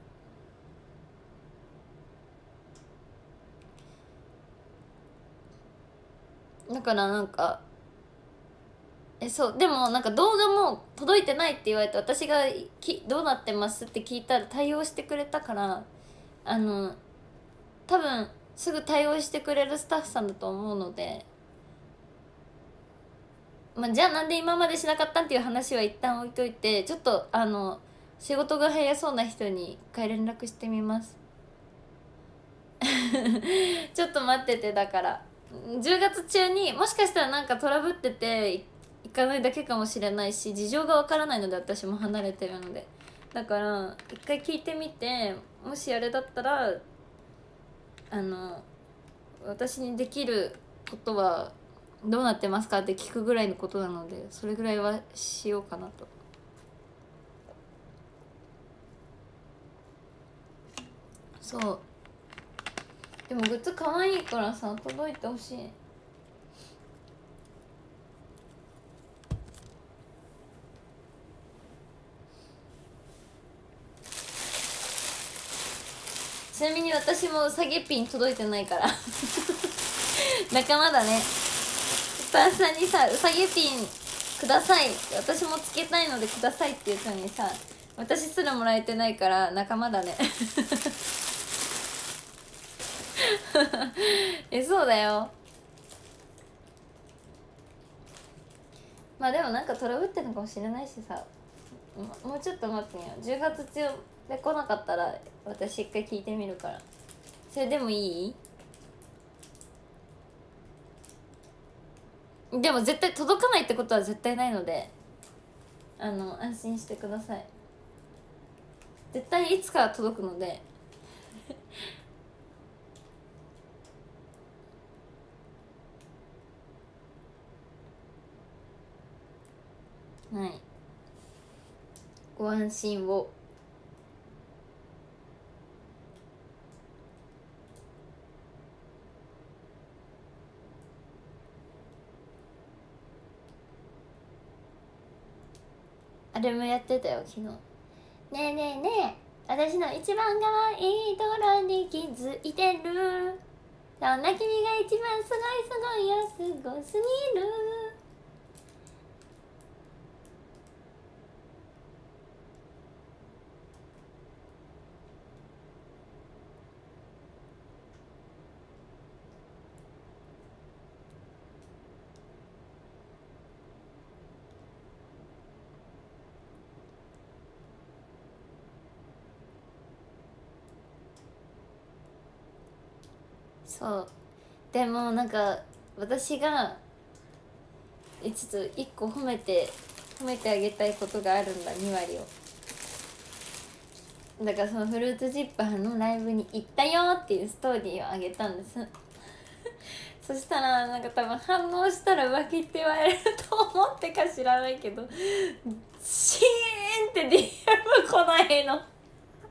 う。だからなんかえそうでもなんか動画も届いてないって言われて私がき「どうなってます?」って聞いたら対応してくれたからあの多分すぐ対応してくれるスタッフさんだと思うのでまあ、じゃあなんで今までしなかったんっていう話は一旦置いといてちょっとあの仕事が早そうな人に一回連絡してみます。ちょっと待っててだから。10月中にもしかしたらなんかトラブってて行かないだけかもしれないし事情がわからないので私も離れてるので。だから一回聞いてみてもしあれだったらあの私にできることはどうなってますかって聞くぐらいのことなのでそれぐらいはしようかなと。そう。でもグッズ可愛いからさ届いてほしい。ちなみに私もうさぎピン届いてないから。仲間だね。スタッフさんにさうさぎピンください。私もつけたいのでくださいって言ったのにさ私すらもらえてないから仲間だね。えそうだよ。まあでもなんかトラブってるのかもしれないしさ。もうちょっと待ってみよ。う10月中で来なかったら私一回聞いてみるから。それでもいい？でも絶対届かないってことは絶対ないのであの安心してください。絶対いつかは届くので。はい。ご安心を。あれもやってたよ昨日。ねえねえねえ私の一番可愛いところに気づいてる。そんな君が一番すごいすごいよすごすぎる。そう。でもなんか私がえちょっと一個褒めて褒めてあげたいことがあるんだ2割を。だからそのフルーツジッパーのライブに行ったよっていうストーリーをあげたんです。そしたらなんか多分反応したら浮気って言われると思ってか知らないけどシーンって DM 来ないの。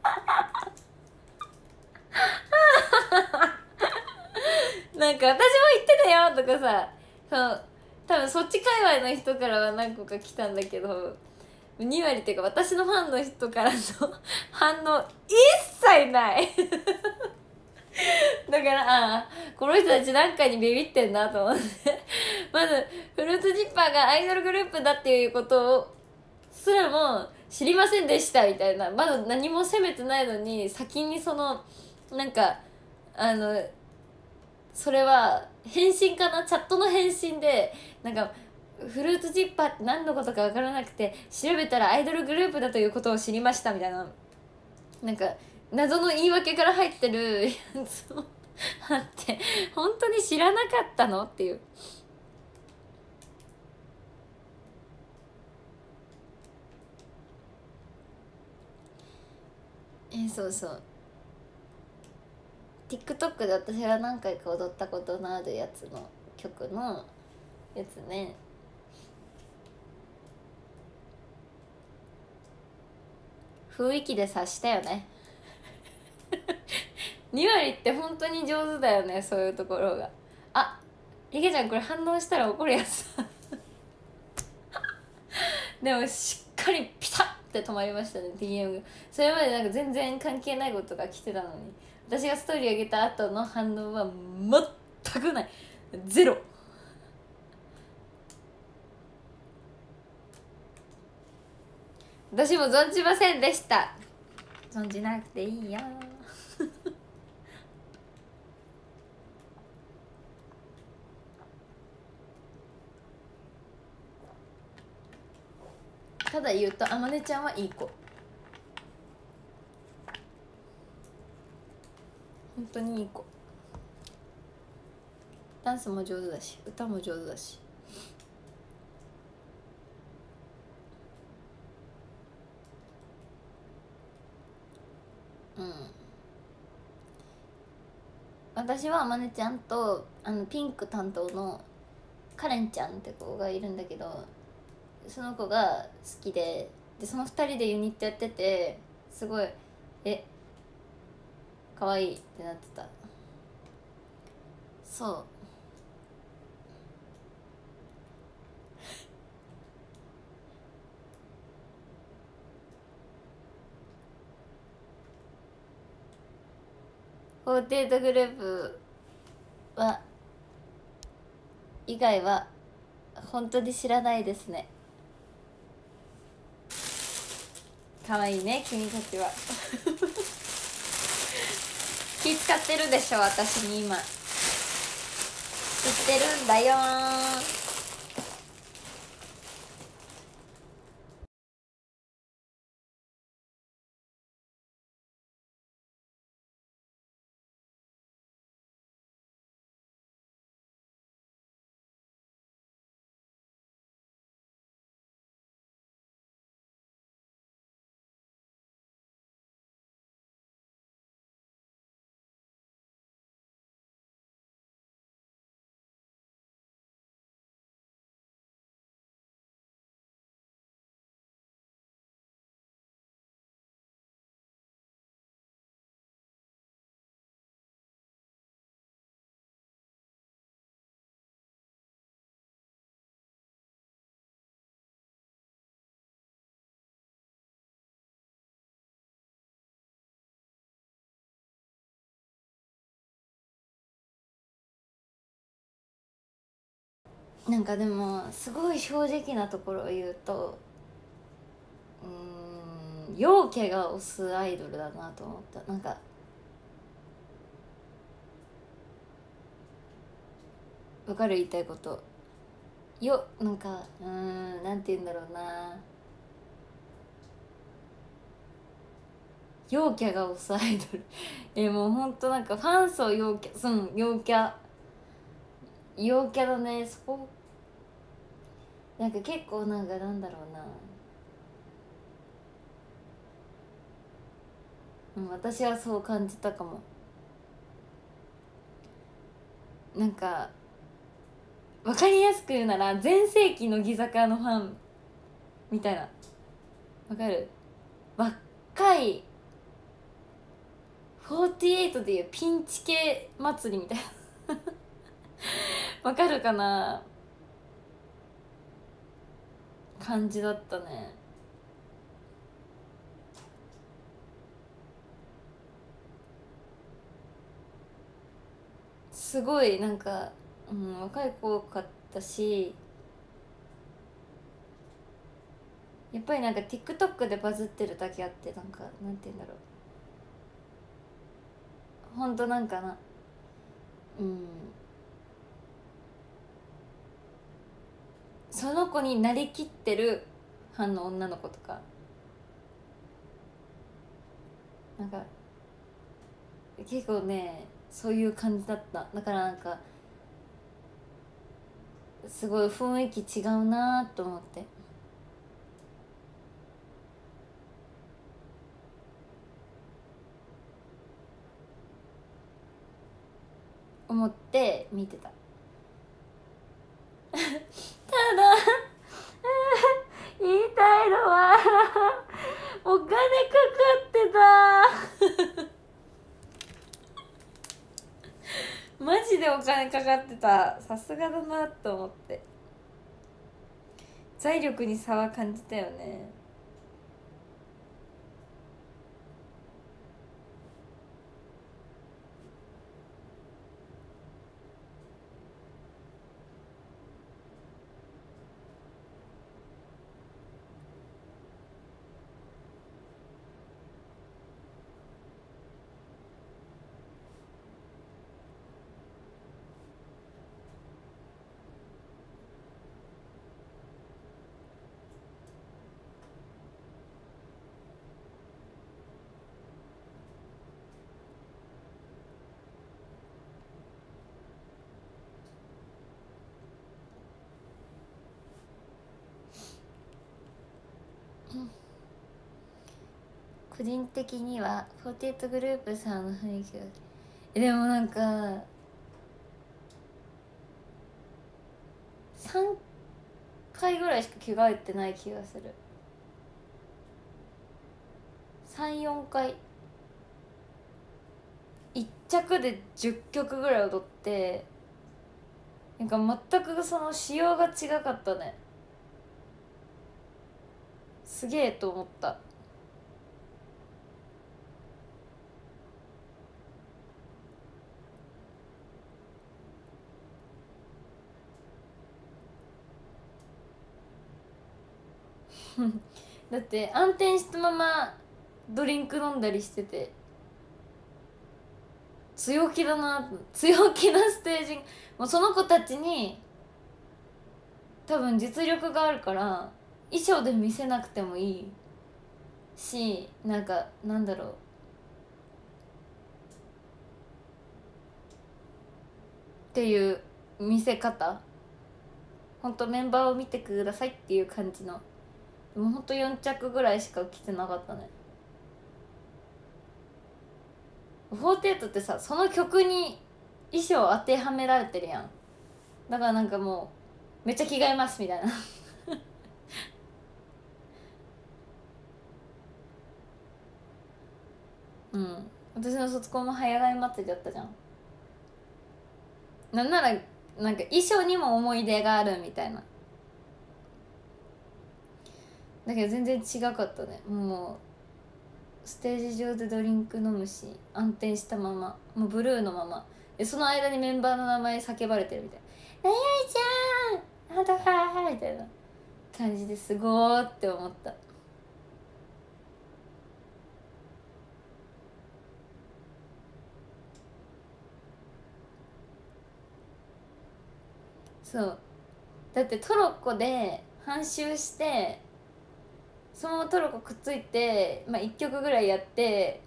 なんか私も言ってたよとかさその多分そっち界隈の人からは何個か来たんだけど2割っていうか私のファンの人からの 反応一切ない。だからああこの人たちなんかにビビってんなと思って。まずフルーツジッパーがアイドルグループだっていうことをすらも知りませんでしたみたいな。まだ何も責めてないのに先にそのなんかあのそれは返信かな？チャットの返信でなんかフルーツジッパーって何のことか分からなくて調べたらアイドルグループだということを知りましたみたいななんか謎の言い訳から入ってるやつもあって本当に知らなかったの？っていう。えそうそう。TikTok で私が何回か踊ったことのあるやつの曲のやつね。雰囲気で察したよね。2割って本当に上手だよねそういうところが。ありげちゃんこれ反応したら怒るやつ でもしっかりピタッて止まりましたね DM が。それまでなんか全然関係ないことが来てたのに。私がストーリー上げた後の反応は全くない。ゼロ。私も存じませんでした。存じなくていいよ。ただ言うとあまねちゃんはいい子。本当にいい子。ダンスも上手だし歌も上手だし。うん。私はまねちゃんとあのピンク担当のカレンちゃんって子がいるんだけどその子が好きででその2人でユニットやっててすごいえ可愛いってなってた。そう。フォーテートグループは以外は本当に知らないですね。可愛いね君たちは。気使ってるでしょ私に今。言ってるんだよなんかでもすごい正直なところを言うとうん陽キャが推すアイドルだなと思った。なんかわかる言いたいこと。よなんかうんなんて言うんだろうな。陽キャが推すアイドル。えもうほんとなんかファン層陽キャうん陽キャ。陽キャだね。そこなんか結構なんかなんだろうな。私はそう感じたかも。なんかわかりやすく言うなら全盛期のギザカのファンみたいな。わかる？若い48でいうピンチ系祭りみたいな。わかるかな？感じだったね。すごいなんか、うん、若い子多かったしやっぱりなんか TikTok でバズってるだけあってなんかなんて言うんだろう。ほんとなんかなうん。その子になりきってるファンの女の子とか。なんか結構ねそういう感じだった。だからなんかすごい雰囲気違うなと思って。思って見てた。言いたいのはお金かかってた。マジでお金かかってた。さすがだなと思って。財力に差は感じたよね個人的には48グループさんの雰囲気がえでもなんか3回ぐらいしか着替えてない気がする。34回。1着で10曲ぐらい踊ってなんか全くその仕様が違かったね。すげえと思った。だって暗転したままドリンク飲んだりしてて強気だな強気なステージもうその子たちに多分実力があるから衣装で見せなくてもいいしなんかなんだろう。っていう見せ方。ほんとメンバーを見てくださいっていう感じの。でもほんと4着ぐらいしか着てなかったね。48ってさその曲に衣装当てはめられてるやん。だからなんかもうめっちゃ着替えますみたいな。うん。私の卒コンも早替え祭りだったじゃん。なんならなんか衣装にも思い出があるみたいな。だけど全然違かったね。もうステージ上でドリンク飲むし安定したまま。もうブルーのまま。でその間にメンバーの名前叫ばれてるみたいな「何々ちゃんみたいな。感じですごーって思った。そう。だってトロッコで半周してそのトロコくっついて、まあ、1曲ぐらいやって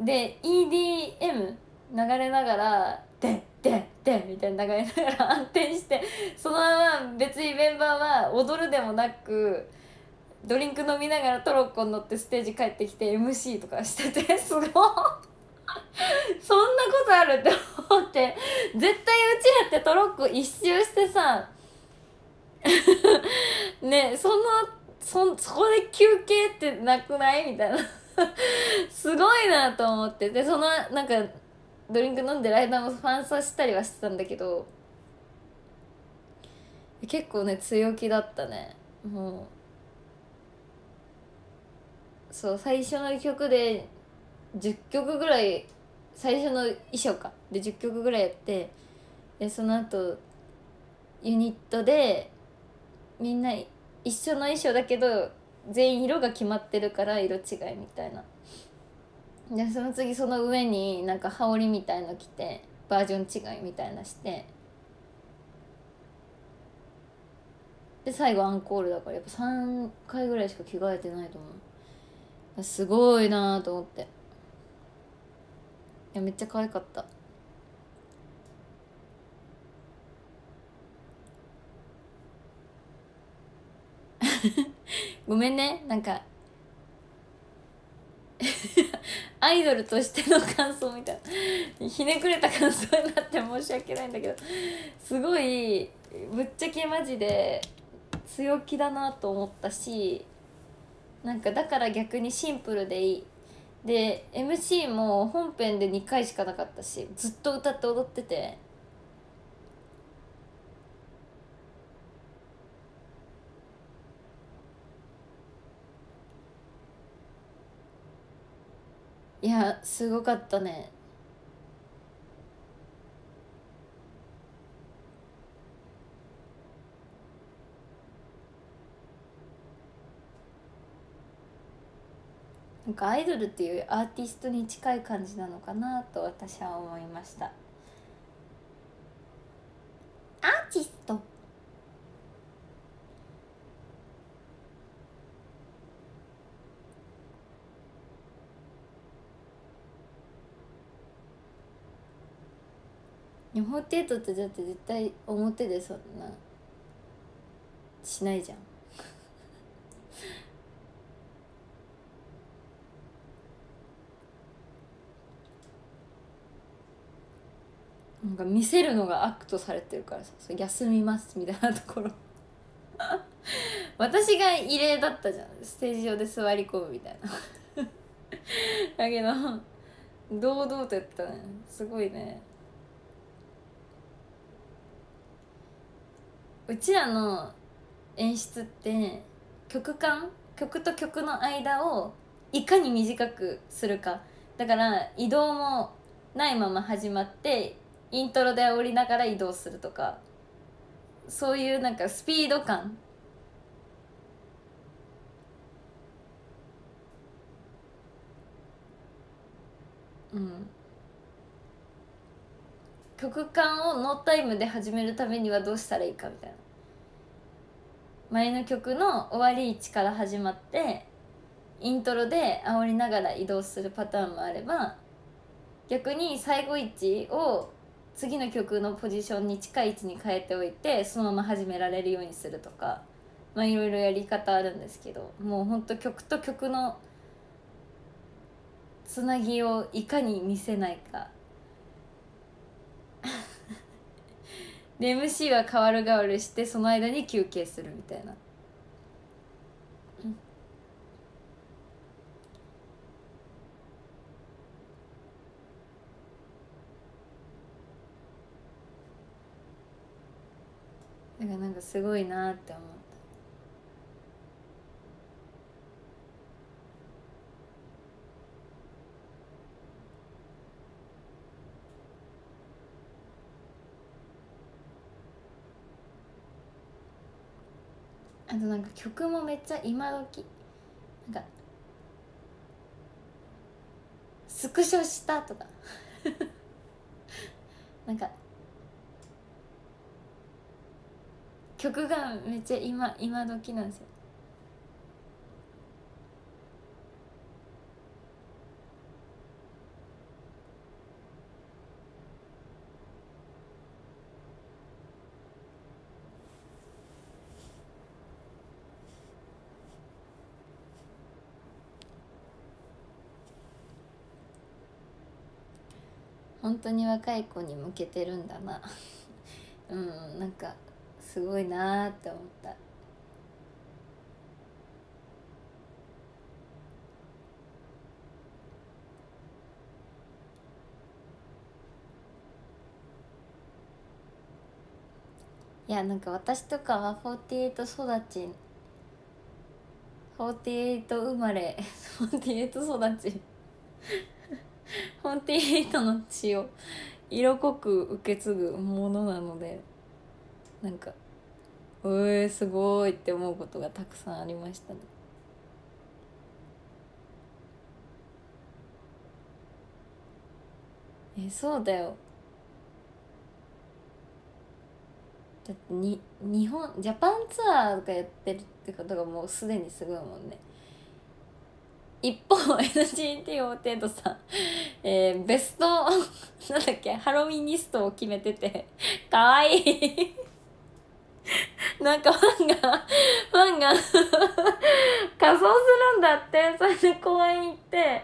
で EDM 流れながら「ででで」みたいな流れながら 暗転してそのまま別にメンバーは踊るでもなくドリンク飲みながらトロッコに乗ってステージ帰ってきて MC とかしてて すごい。そんなことあるって思って絶対うちらってトロッコ一周してさねそのそそこで休憩ってなくない？みたいな。すごいなと思ってでそのなんかドリンク飲んでる間もファンサしたりはしてたんだけど結構ね強気だったね。もう。そう最初の曲で10曲ぐらい最初の衣装か。で10曲ぐらいやってでその後ユニットでみんな一緒の衣装だけど全員色が決まってるから色違いみたいな。でその次その上になんか羽織みたいの着てバージョン違いみたいなして。で最後アンコールだからやっぱ3回ぐらいしか着替えてないと思う。すごいなと思って。いやめっちゃ可愛かった。ごめんね。なんか アイドルとしての感想みたいな。ひねくれた感想になって申し訳ないんだけど。すごいぶっちゃけマジで強気だなと思ったしなんかだから逆にシンプルでいい。で MC も本編で2回しかなかったしずっと歌って踊ってて。いやすごかったね。なんかアイドルっていうアーティストに近い感じなのかなと私は思いました。アーティスト？日本程度ってだって絶対表でそんなしないじゃん。なんか見せるのが悪とされてるからさ「休みます」みたいなところ。私が異例だったじゃん。ステージ上で座り込むみたいな。だけど堂々とやったね。すごいねうちらの演出って曲間曲と曲の間をいかに短くするか。だから移動もないまま始まってイントロで煽りながら移動するとか。そういうなんかスピード感。うん。曲間をノータイムで始めるためにはどうしたらいいかみたいな。前の曲の終わり位置から始まってイントロで煽りながら移動するパターンもあれば逆に最後位置を次の曲のポジションに近い位置に変えておいてそのまま始められるようにするとかまあいろいろやり方あるんですけどもうほんと曲と曲のつなぎをいかに見せないか。で MC は変わる変わるしてその間に休憩するみたいな。だからなんかすごいなって思うたあとなんか曲もめっちゃ今時なんかスクショしたとか。なんか曲がめっちゃ今今時なんですよ。本当に若い子に向けてるんだな。うんなんかすごいなーって思った。いやなんか私とかは48育ち。48生まれ。48育ち。48の血を色濃く受け継ぐものなのでなんかうえ、すごいって思うことがたくさんありましたね。えそうだよ。だってに日本ジャパンツアーとかやってるってことがもうすでにすごいもんね。一方 NGT48 さん、えー、ベスト なんだっけハロウィニストを決めててかわいい。なんかファンがファンが仮装するんだってそれで公園行って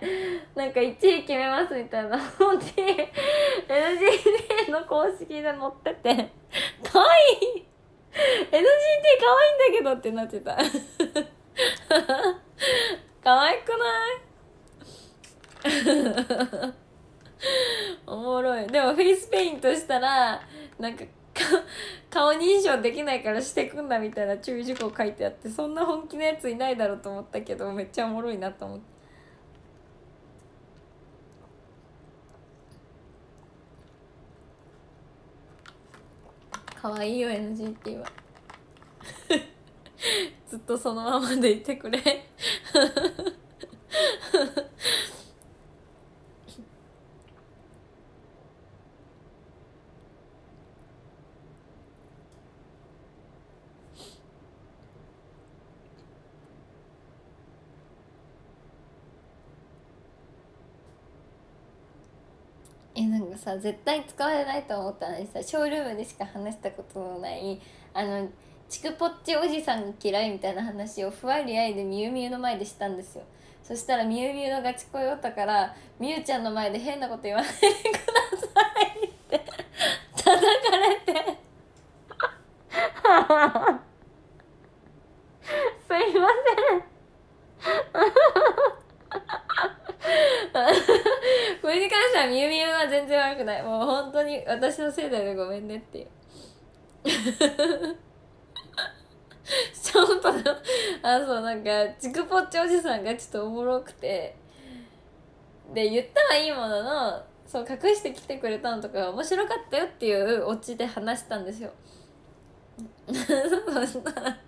なんか1位決めますみたいな。本に NGT の公式で載っててかわいい。NGT かわいいんだけどってなってた。可愛くない？おもろい。でもフェイスペイントしたらなんか 顔認証できないからしてくんなみたいな注意事項書いてあってそんな本気のやついないだろうと思ったけどめっちゃおもろいなと思って。可愛いよ NGT は。ずっとそのままでいてくれ。えなんかさ絶対使われないと思ったのにさショールームでしか話したことのないあのチクポッチおじさんが嫌いみたいな話をふわりあいでみゆみゆの前でしたんですよ。そしたらみゆみゆのガチ恋おったからみゆちゃんの前で変なこと言わないでくださいって叩かれて。すいません。これに関してはみゆみゆは全然悪くない。もう本当に私のせいでごめんねっていう ちょっとあそうなんかチクポッチおじさんがちょっとおもろくて。で言ったはいいもののそう隠してきてくれたのとか面白かったよっていうオチで話したんですよ。そしたら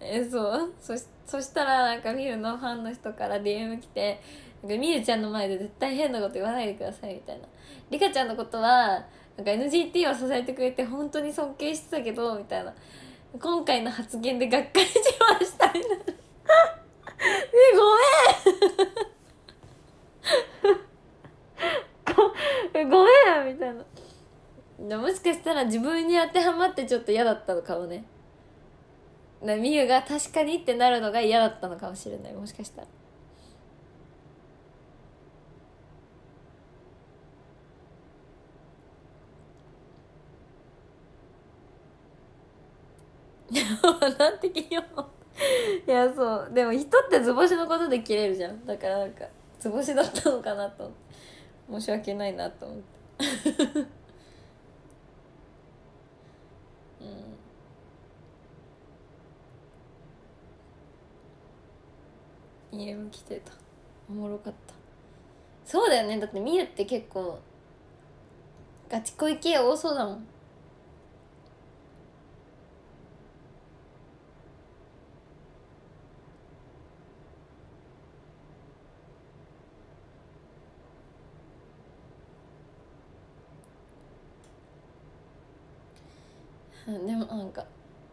えそう？そそしたらなんかミルのファンの人から DM 来て「なんかミルちゃんの前で絶対変なこと言わないでください」みたいな「リカちゃんのことはなんか NGT を支えてくれて本当に尊敬してたけどみたいな。今回の発言でがっかりしましたみたいな。ごめん。ごめんみたいな。もしかしたら自分に当てはまってちょっと嫌だったのかもね。みゆが確かにってなるのが嫌だったのかもしれない。もしかしたら。なんて聞よ いやそう。でも人って図星のことで切れるじゃん。だからなんか図星だったのかなと申し訳ないなと思って。うん。家も来てた。おもろかった。そうだよね。だってみゆって結構ガチ恋系多そうだもん。でもなんか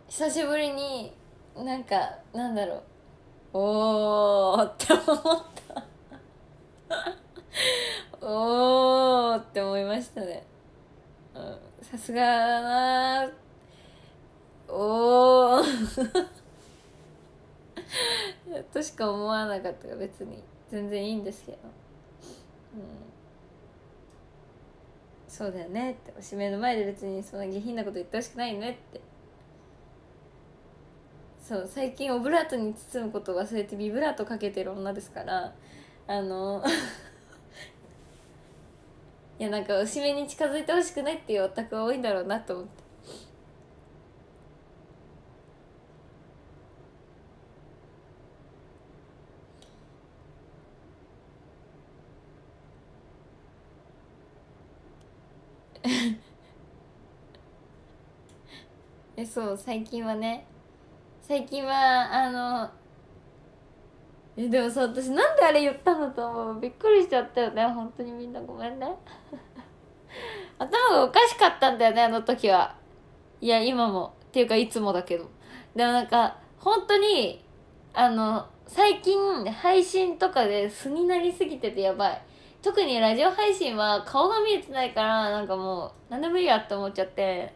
久しぶりになんかなんだろう。おーって思った。おーって思いましたね。さすがだなおー。としか思わなかったが別に。全然いいんですけど。うん。そうだよねって。おしめの前で別にそんな下品なこと言ってほしくないねって。そう最近オブラートに包むことを忘れてビブラートかけてる女ですから。あの いやなんかおしめに近づいてほしくないっていうオタクは多いんだろうなと思って。えそう最近はね。最近はあのえでもさ私なんであれ言ったのと思う。びっくりしちゃったよね。本当にみんなごめんね。頭がおかしかったんだよねあの時は。いや今も。っていうかいつもだけど。でもなんか本当にあの最近配信とかで素になりすぎててやばい。特にラジオ配信は顔が見えてないからなんかもう何でもいいやって思っちゃって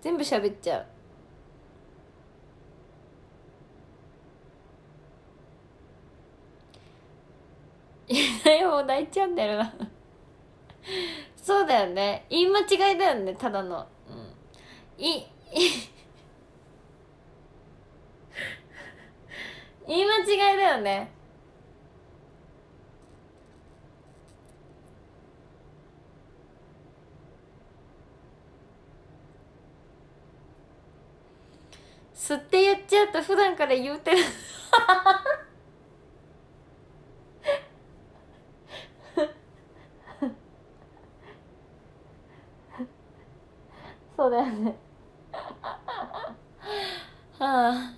全部喋っちゃう。いやでも大チャンネルな。そうだよね。言い間違いだよねただの。うん。いい 言い間違いだよね。吸って言っちゃうと普段から言うてる。そうだよね。はあ。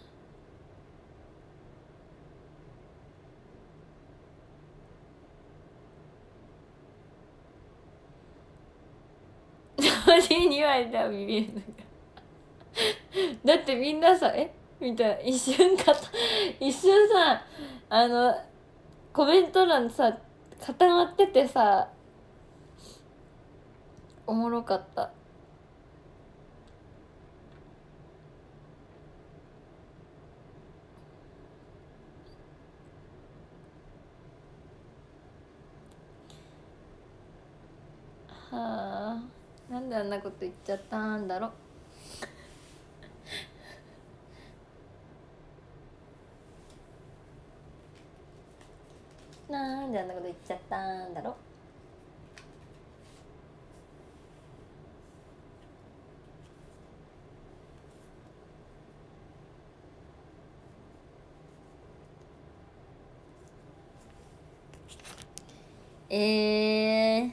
に言われたらビビるのだってみんなさ「え？みたいな。一瞬かた一瞬さあのコメント欄さ固まっててさおもろかった。はあ。なんであんなこと言っちゃったんだろなんであんなこと言っちゃったんだろえー、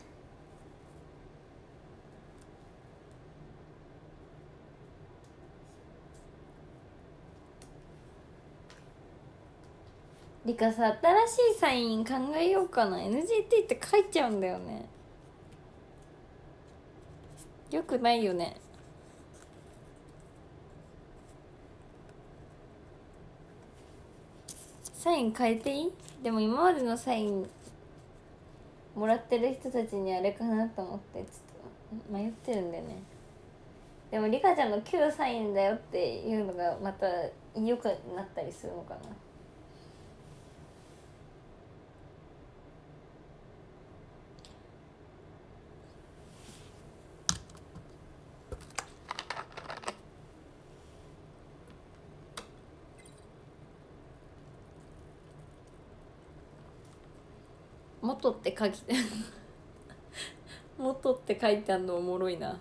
リカさ新しいサイン考えようかな。NGT って書いちゃうんだよね。よくないよね。サイン変えていい？でも今までのサインもらってる人たちにあれかなと思ってちょっと迷ってるんだよね。でもリカちゃんの旧サインだよっていうのがまた良くなったりするのかな。元って書き元って書いてあんのおもろいな。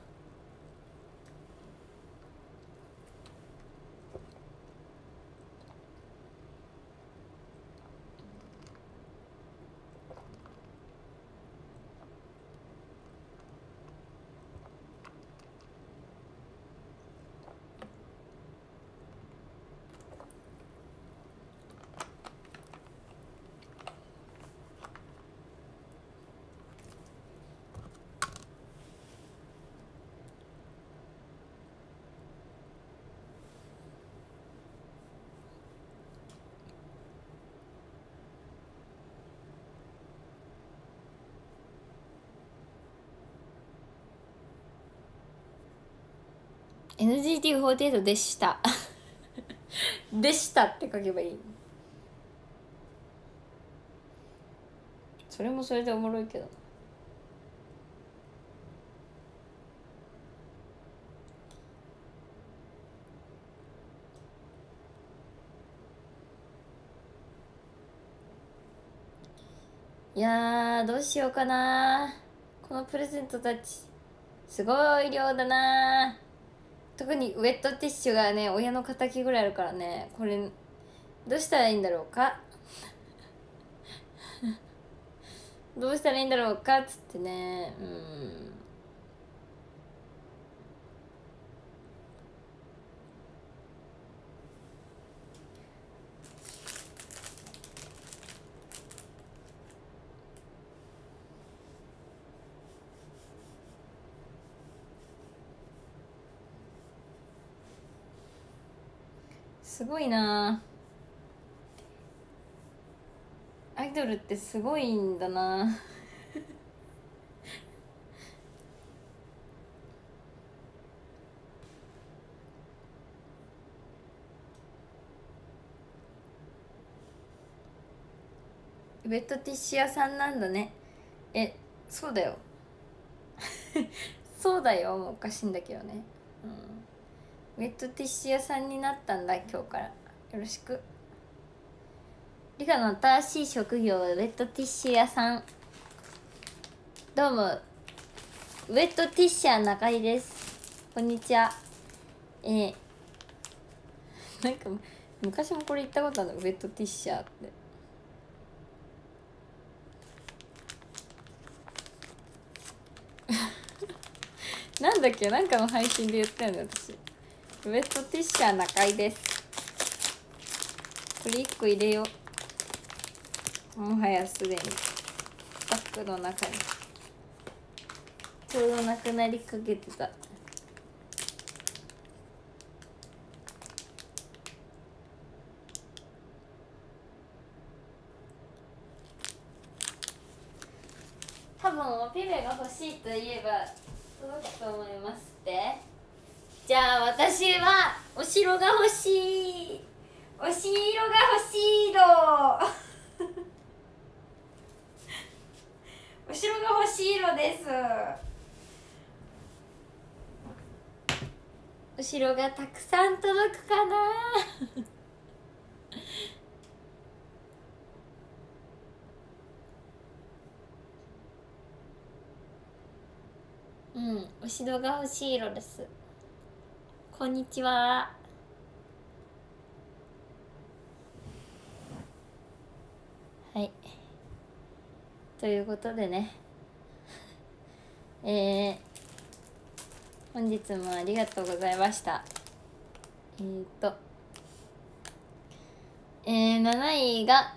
NGT48 でした。でしたって書けばいい。それもそれでおもろいけど。いやどうしようかなこのプレゼントたちすごい量だな特にウェットティッシュがね親の敵ぐらいあるからねこれどうしたらいいんだろうか？どうしたらいいんだろうか？っつってねうん。すごいな。アイドルってすごいんだな。ウェットティッシュ屋さんなんだね。えそうだよ。そうだよ。もうおかしいんだけどね。うん。ウェットティッシュ屋さんになったんだ今日から。よろしく。リカの新しい職業はウェットティッシュ屋さん。どうも。ウェットティッシャー中井です。こんにちは。えー、なんか昔もこれ言ったことあるの？ウェットティッシャーって。なんだっけ？なんかの配信で言ったよね私。ウエストティッシャー中井です。これ1個入れよう。もはやすでに。バッグの中に。ちょうどなくなりかけてた。多分ピベが欲しいと言えば届くと思いますって。じゃあ私はお城が欲しい。お城が欲しいの。お城が欲しいのです。お城がたくさん届くかな。うんお城が欲しい色です。こんにちは。はい。ということでね。えー、本日もありがとうございました。えー、っと、えー、7位が、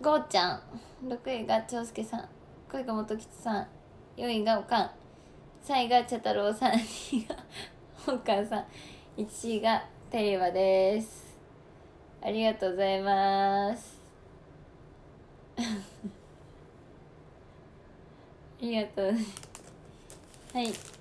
ゴーちゃん。6位が長介さん。5位が元吉さん。4位がおかん。3位が茶太郎さん。2位がお母さん1位がテリバです。ありがとうございます。ありがとう。はいはい。